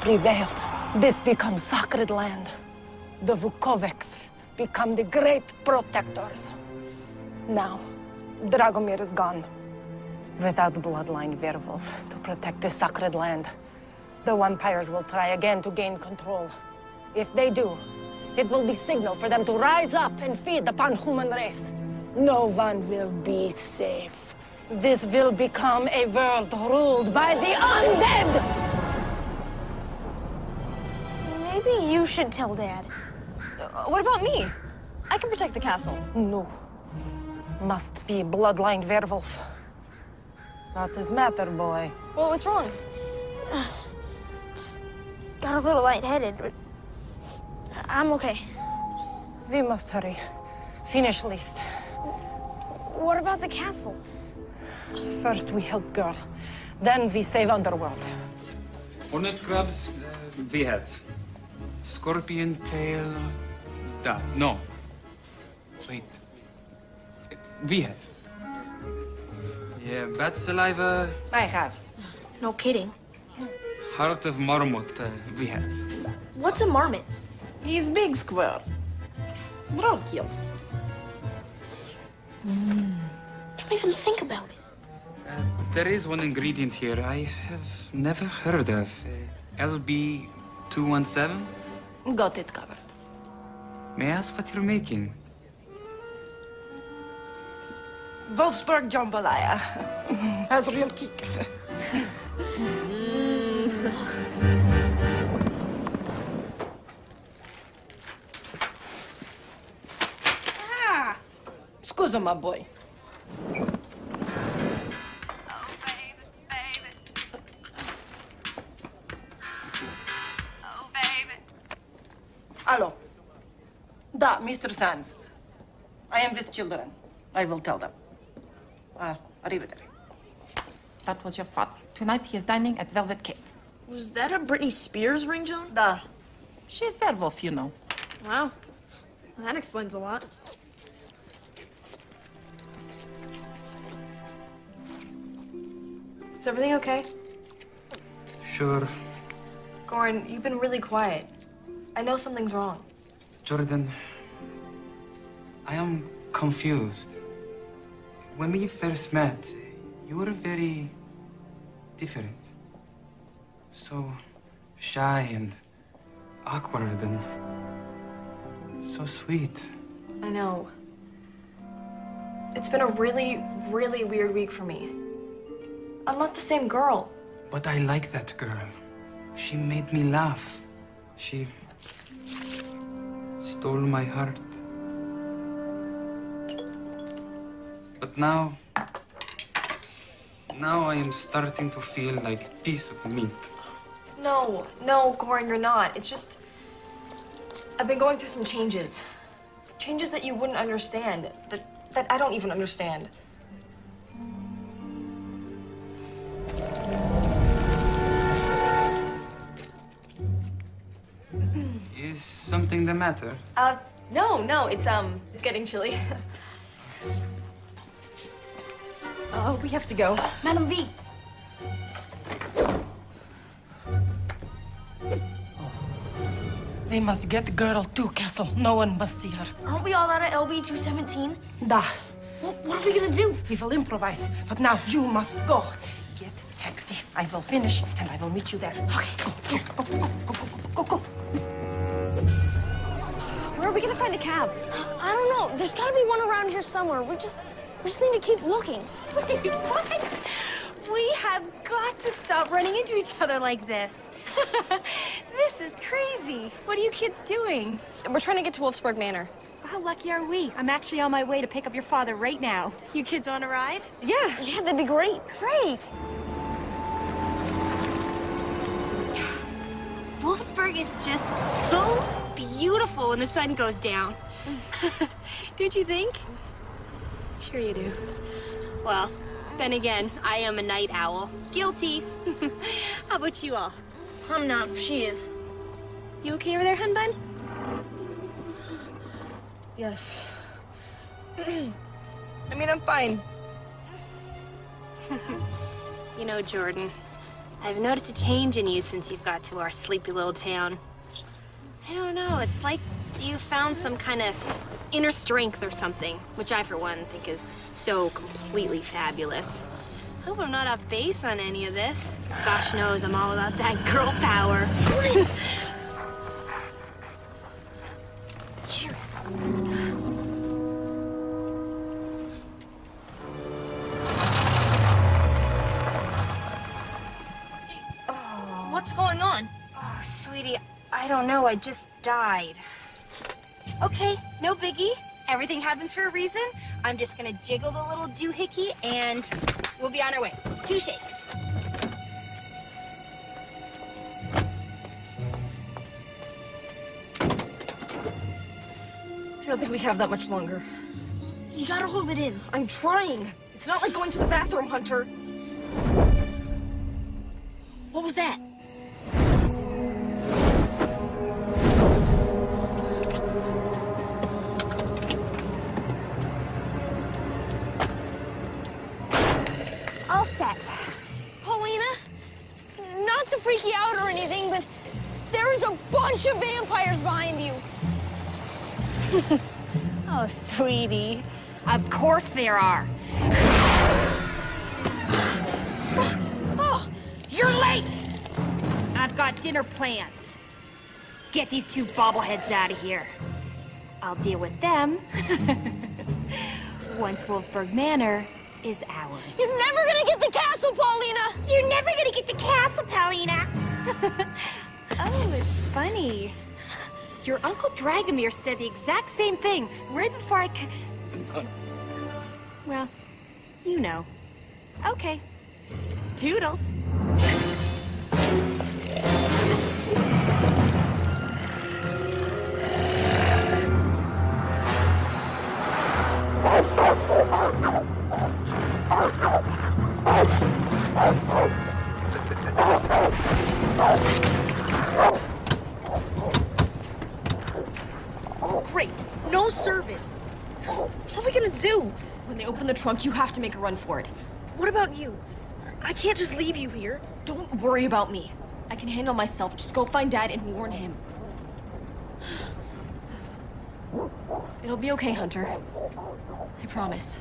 prevailed. This becomes sacred land. The Vukovics become the great protectors. Now, Dragomir is gone. Without bloodline werewolf to protect this sacred land, the vampires will try again to gain control. If they do, it will be signal for them to rise up and feed upon human race. No one will be safe. This will become a world ruled by the undead! Maybe you should tell Dad. Uh, what about me? I can protect the castle. No. Must be bloodline werewolf. What is matter, boy? Well, what's wrong? Just got a little lightheaded, but I'm okay. We must hurry. Finish list. What about the castle? First we help girl, then we save underworld. Hornet crabs, uh, we have. Scorpion tail, da. No. Wait. We have. Yeah, bat saliva, I have. No kidding. heart of marmot, uh, we have. What's a marmot? He's big squirrel. Roadkill. Don't even think about it. There is one ingredient here I have never heard of. Uh, LB217? Got it covered. May I ask what you're making? Wolfsburg jambalaya. Has real kick. ah! Scusa, my boy. Mr. Sands. I am with children. I will tell them. Uh, arrivederci. That was your father. Tonight he is dining at Velvet Cape. Was that a Britney Spears ringtone? Da. She's werewolf, you know. Wow. Well, that explains a lot. Is everything okay? Sure. Goran, you've been really quiet. I know something's wrong. Jordan, I am confused. When we first met, you were very different. So shy and awkward and so sweet. I know. It's been a really, really weird week for me. I'm not the same girl. But I like that girl. She made me laugh. She stole my heart. But now, now I am starting to feel like a piece of meat. No, no, Goran, you're not. It's just. I've been going through some changes. Changes that you wouldn't understand. That, that I don't even understand. Is something the matter? Uh, no, no, it's, um, it's getting chilly. Oh, we have to go. Madam V. We must get the girl to Castle. No one must see her. Aren't we all out of LB 217? Da. What, what are we gonna do? We will improvise. But now you must go. Get a taxi. I will finish and I will meet you there. Okay, go, go, go, go, go, go, go, go. Where are we gonna find a cab? I don't know. There's gotta be one around here somewhere. We just, we just need to keep looking. Wait, what? We have got to stop running into each other like this. this is crazy. What are you kids doing? We're trying to get to Wolfsburg Manor. How lucky are we? I'm actually on my way to pick up your father right now. You kids want to ride? Yeah. Yeah, that'd be great. Great. Wolfsburg is just so beautiful when the sun goes down. Don't you think? Sure you do. Well, then again, I am a night owl. Guilty. How about you all? I'm not. She is. You okay over there, hun bun? Yes. I mean, I'm fine. You know, Jordan, I've noticed a change in you since you've got to our sleepy little town. I don't know, it's like you found some kind of inner strength or something, which I, for one, think is so completely fabulous. Hope I'm not off base on any of this. Gosh knows I'm all about that girl power. What's going on? Oh, sweetie, I don't know. I just died. Okay, no biggie. Everything happens for a reason. I'm just gonna jiggle the little doohickey and we'll be on our way. Two shakes. I don't think we have that much longer. You gotta hold it in. I'm trying. It's not like going to the bathroom, Hunter. What was that? all set. Paulina, not to freak you out or anything, but there's a bunch of vampires behind you. oh, sweetie. Of course there are. oh, you're late! I've got dinner plans. Get these two bobbleheads out of here. I'll deal with them once Wolfsburg Manor is ours. You're never gonna get the castle, Paulina! You're never gonna get the castle, Paulina! oh, it's funny. Your Uncle Dragomir said the exact same thing right before I c- Oops. Well, you know. Okay. Toodles. No service. What are we gonna do? When they open the trunk, you have to make a run for it. What about you? I can't just leave you here. Don't worry about me. I can handle myself. Just go find Dad and warn him. It'll be okay, Hunter. I promise.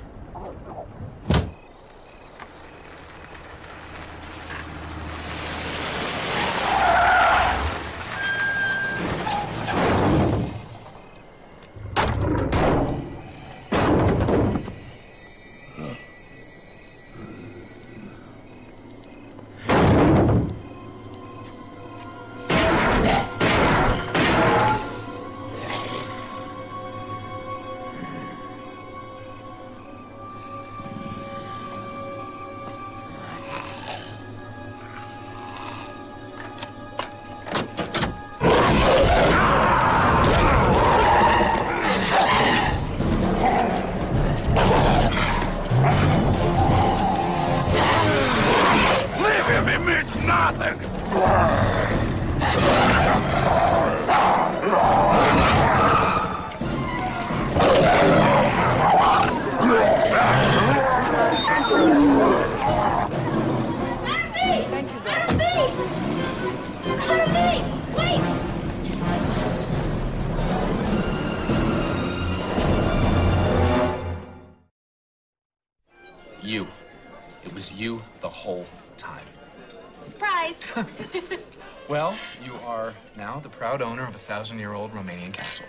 Well, you are now the proud owner of a thousand year old Romanian castle.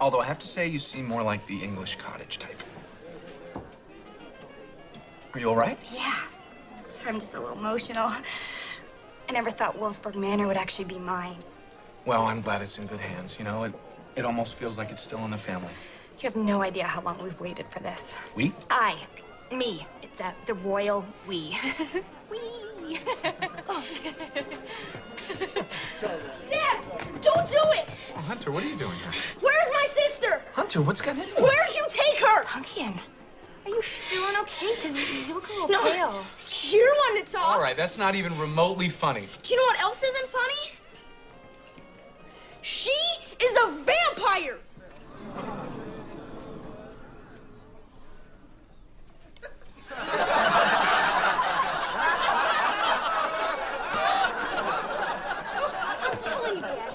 Although I have to say, you seem more like the English cottage type. Are you all right? yeah. Sorry, I'm just a little emotional. I never thought Wolfsburg Manor would actually be mine. Well, I'm glad it's in good hands. You know, it, it almost feels like it's still in the family. You have no idea how long we've waited for this. We? I. Me. It's uh, the royal we. we. Dad! Don't do it! Oh, Hunter, what are you doing here? Where's my sister? Hunter, what's gotten into you? Where'd you take her? Pumpkin, are you feeling okay? Because you, you look a little No, pale. you're one to talk. All right, that's not even remotely funny. Do you know what else isn't funny? She is a vampire! I'm telling you, Dad.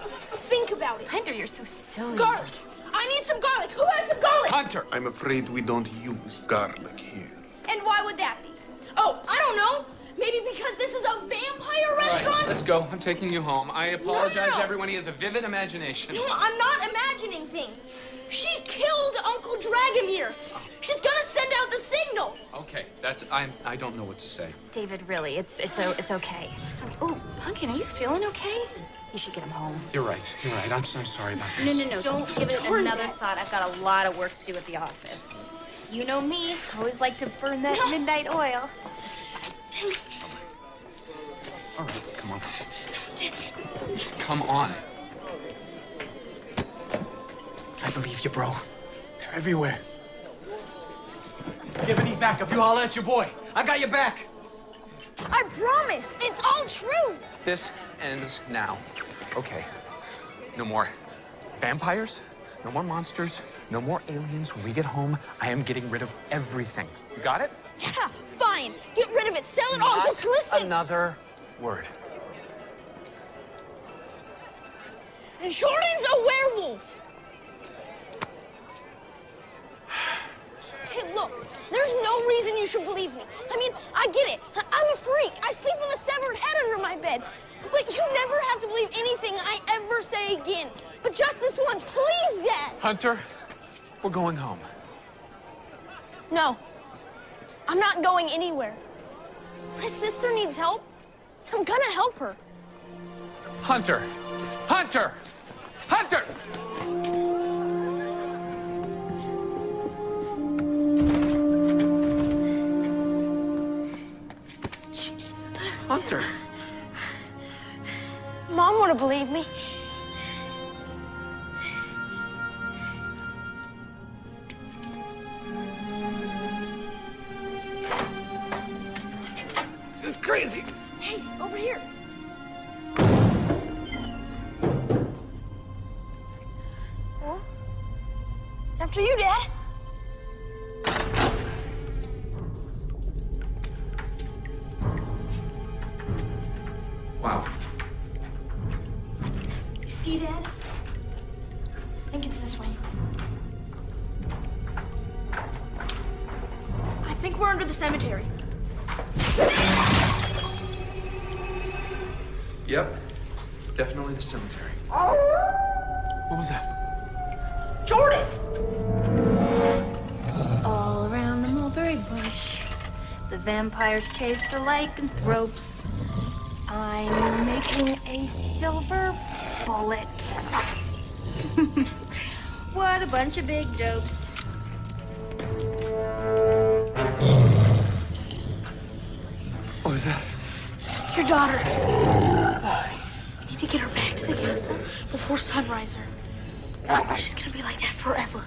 Think about it. Hunter, you're so silly. Garlic. I need some garlic. Who has some garlic? Hunter! I'm afraid we don't use garlic here. And why would that be? Oh, I don't know. Maybe because this is a vampire restaurant? Let's go. I'm taking you home. I apologize, no. everyone. He has a vivid imagination. No, I'm not imagining things. She killed Uncle Dragomir. She's gonna send out the signal. Okay, that's I'm. I don't know what to say. David, really, it's it's o- it's okay. Oh, Pumpkin, are you feeling okay? You should get him home. You're right. You're right. I'm so sorry about No, this. no, no. no. Don't give it Jordan. another thought. I've got a lot of work to do at the office. You know me. I always like to burn that midnight oil. All right, come on. Come on. I believe you, bro. They're everywhere. You ever need backup? You holler at your boy. I got your back. I promise. It's all true. This ends now. Okay. No more vampires. No more monsters. No more aliens. When we get home, I am getting rid of everything. You got it? Yeah, fine. Get rid of it. Sell it all. Just listen. Another word. Jordan's a werewolf. Hey, look, there's no reason you should believe me. I mean, I get it. I'm a freak. I sleep with a severed head under my bed. But you never have to believe anything I ever say again. But just this once, please, Dad. Hunter, we're going home. No, I'm not going anywhere. My sister needs help. I'm gonna help her. Hunter! Hunter! Hunter! Would have believed me. Vampires chase the lycanthropes. I'm making a silver bullet. what a bunch of big dopes. What was that? Your daughter. We need to get her back to the castle before sunrise. Or she's gonna be like that forever.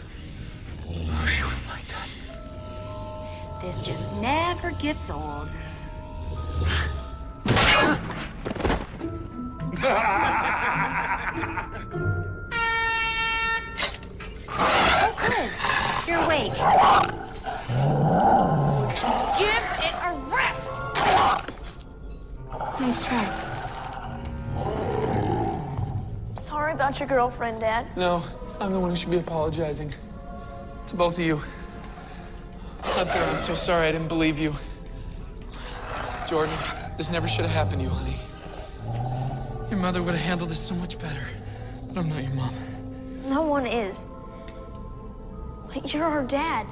Never gets old. Oh, good. You're awake. Give it a rest! Nice try. Sorry about your girlfriend, Dad. No, I'm the one who should be apologizing. To both of you. Hunter, I'm so sorry I didn't believe you. Jordan, this never should have happened to you, honey. Your mother would have handled this so much better. But I'm not your mom. No one is. But you're our dad.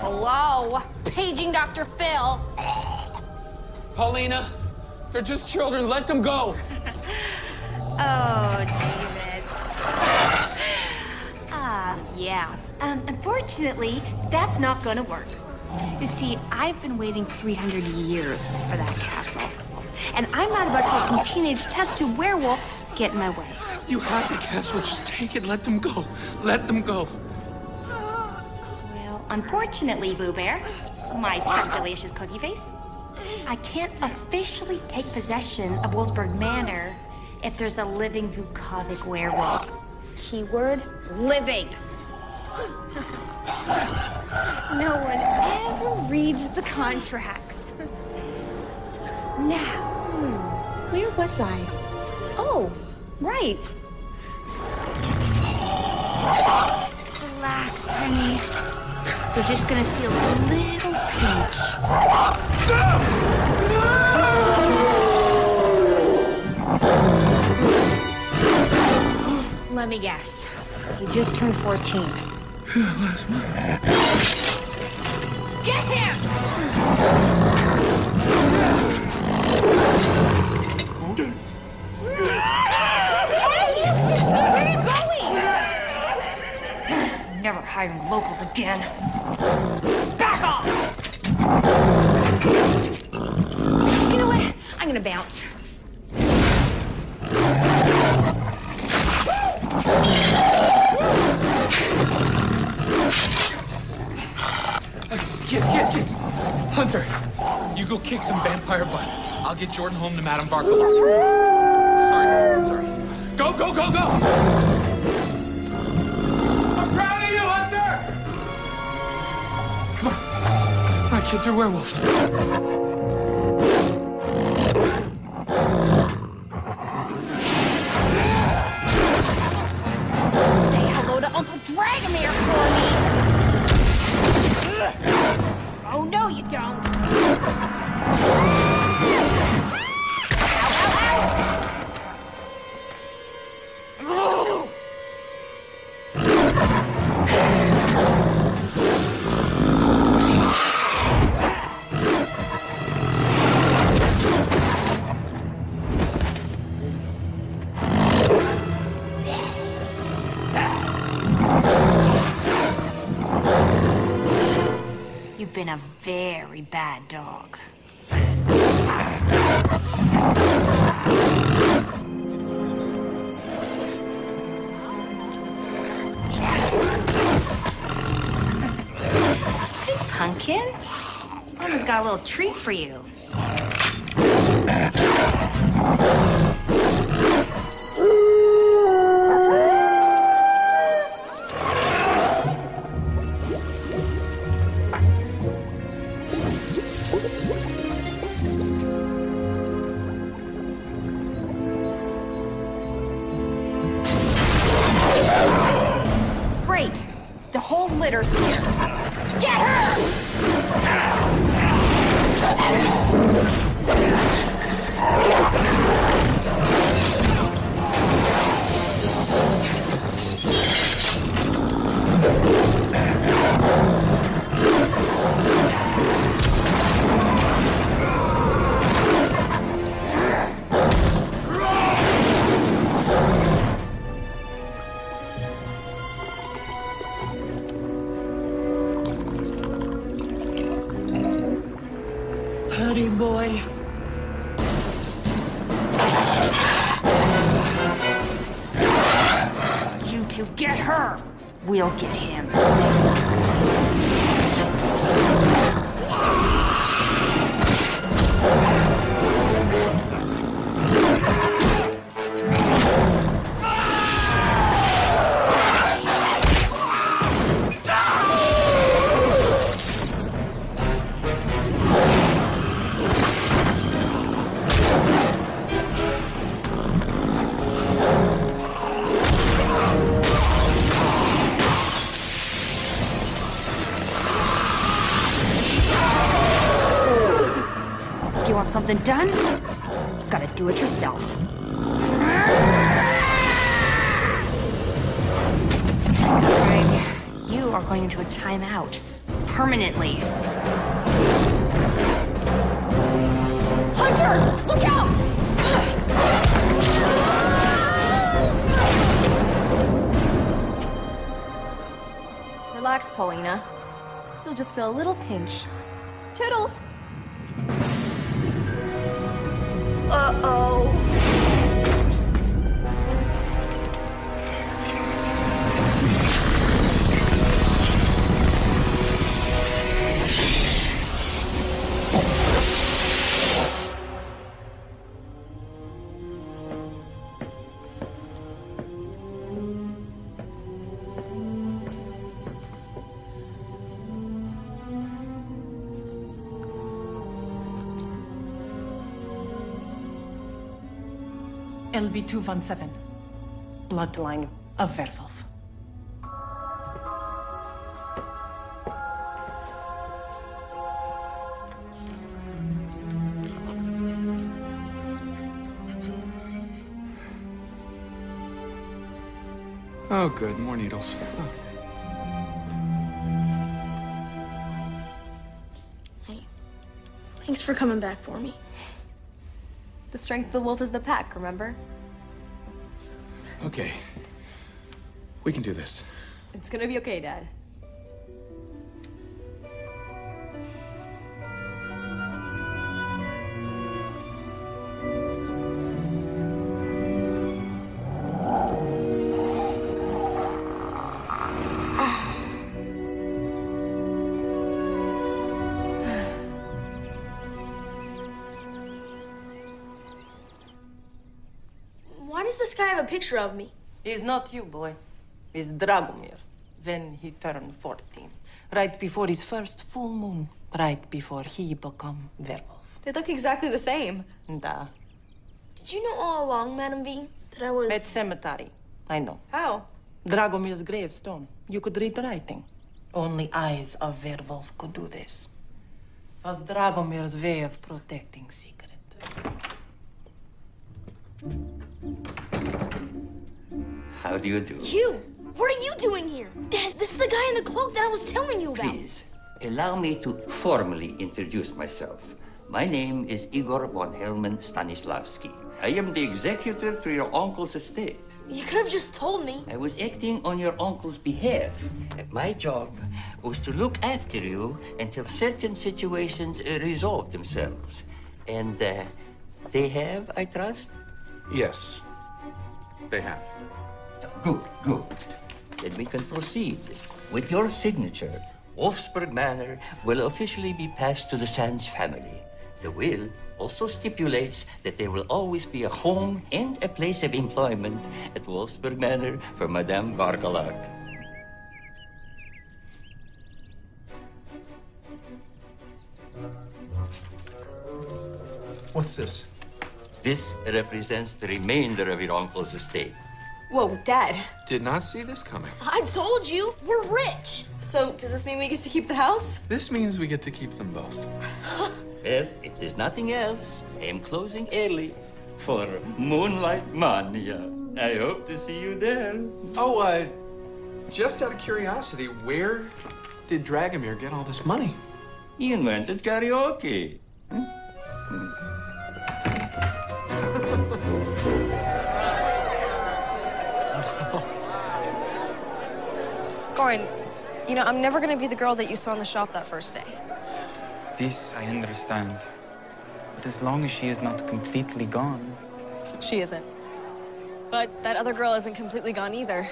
Hello, paging Dr. Phil. Paulina, they're just children. Let them go. Oh, David. Ah, yeah. Um, unfortunately, that's not gonna work. You see, I've been waiting 300 years for that castle. And I'm not about to let some teenage test tube werewolf get in my way. You have the castle. Just take it. Let them go. Let them go. Well, unfortunately, Boo Bear, my delicious cookie face, I can't officially take possession of Wolfsburg Manor if there's a living Vukovic werewolf. Keyword, living. No one ever reads the contracts. Now, hmm, where was I? Oh, right. Just relax, honey. You're just gonna feel a little pinch. Let me guess. You just turned 14. Get him! Where are you going? Never hiring locals again. Back off! You know what? I'm gonna bounce. Kiss, kiss, kiss. Hunter, you go kick some vampire butt. I'll get Jordan home to Madame Varcolac. Sorry, sorry. Go, go, go, go! I'm proud of you, Hunter! Come on. My kids are werewolves. Say hello to Uncle Dragomir for me! Oh, no you don't! Have been a very bad dog. Pumpkin? Mama's got a little treat for you. Something done? you've gotta do it yourself. Alright, you are going into a timeout. Permanently. Hunter, look out! Relax, Paulina. You'll just feel a little pinch. Toodles! Uh-oh. LB 217. Bloodline of werewolf. Oh, good. More needles. Thanks for coming back for me. The strength of the wolf is the pack, remember? Okay. We can do this. It's gonna be okay, Dad. Picture of me? He's not you, boy. He's Dragomir, when he turned 14. Right before his first full moon. Right before he become werewolf. They look exactly the same. Da. Did you know all along, Madam V, that I was... At cemetery. I know. How? Dragomir's gravestone. You could read the writing. Only eyes of werewolf could do this. It Was Dragomir's way of protecting secret. How do you do? You! What are you doing here? Dad, this is the guy in the cloak that I was telling you about. Please, allow me to formally introduce myself. My name is Igor von Helman Stanislavski. I am the executor to your uncle's estate. You could have just told me. I was acting on your uncle's behalf. My job was to look after you until certain situations uh, resolve themselves. And uh, they have, I trust? Yes, they have. Good, good. Then we can proceed. With your signature, Wolfsburg Manor will officially be passed to the Sands family. The will also stipulates that there will always be a home and a place of employment at Wolfsburg Manor for Madame Varcolac. What's this? This represents the remainder of your uncle's estate. Whoa, Dad. Did not see this coming. I told you, we're rich. So, does this mean we get to keep the house? This means we get to keep them both. Well, if there's nothing else, I am closing early for Moonlight Mania. I hope to see you there. Oh, uh, just out of curiosity, where did Dragomir get all this money? He invented karaoke. Goran, you know, I'm never gonna be the girl that you saw in the shop that first day. This I understand. But as long as she is not completely gone, She isn't. But that other girl isn't completely gone either.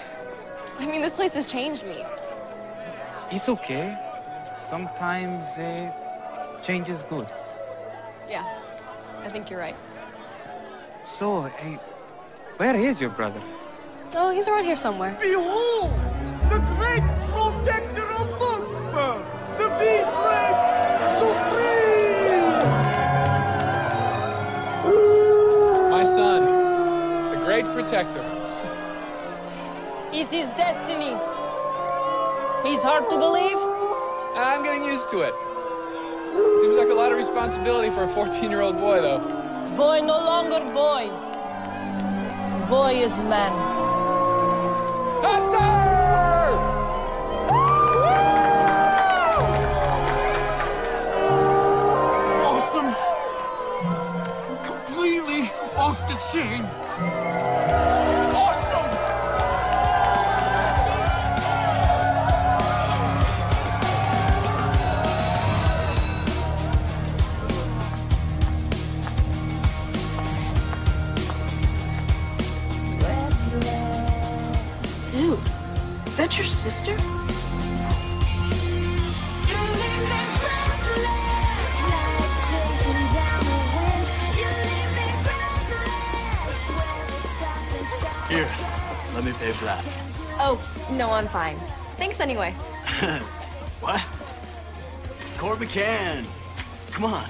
I mean, this place has changed me. it's okay. Sometimes uh, change is good. Yeah, I think you're right. So, hey, where is your brother? Oh, he's around here somewhere. Behold! The great protector of Wolfsburg! The beast reigns supreme! My son, the great protector. It's his destiny. He's hard to believe. I'm getting used to it. Seems like a lot of responsibility for a 14 year old boy, though. Boy no longer boy. Boy is man. Awesome! Chain! Awesome! Dude, is that your sister? Let pay for that. Oh, no, I'm fine. Thanks anyway. what? Court McCann. Come on.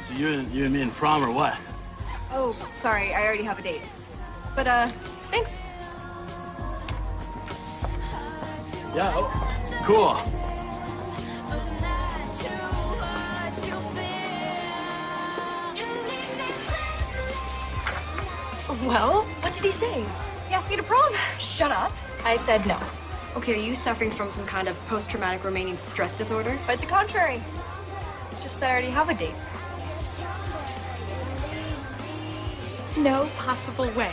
So you and you and me in prom or what? Oh, sorry, I already have a date. But, uh, thanks. Yeah. Oh, cool. Well, what did he say? He asked me to prom. Shut up. I said no. Okay, are you suffering from some kind of post-traumatic remaining stress disorder? Quite the contrary. It's just that I already have a date. No possible way.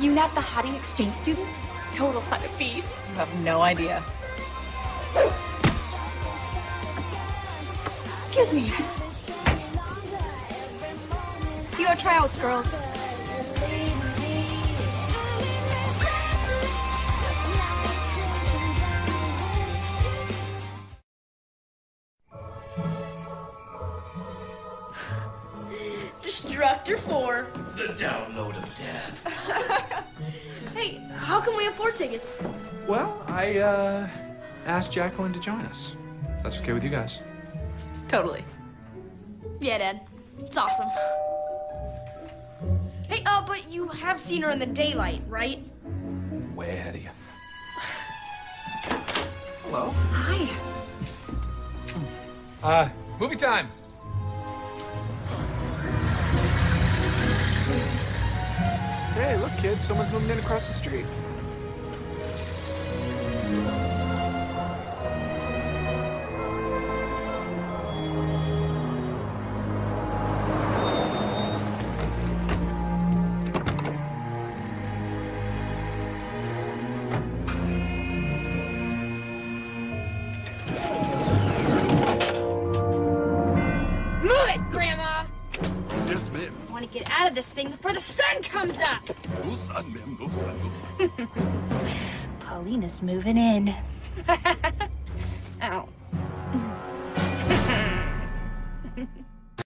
You not the hottie exchange student? Total son of beef. You have no idea. Excuse me. See you at tryouts, girls. Destructor 4. The download of death. Hey, how can we afford tickets? Well, I, uh, asked Jacqueline to join us. If that's okay with you guys. Totally. Yeah, Dad. It's awesome. Hey, uh, but you have seen her in the daylight, right? Way ahead of you. Hello. Hi. Uh, movie time. Hey, look, kids, someone's moving in across the street. Move it, Grandma! Yes, ma'am. Want to get out of this thing before the sun comes up! Paulina's moving in.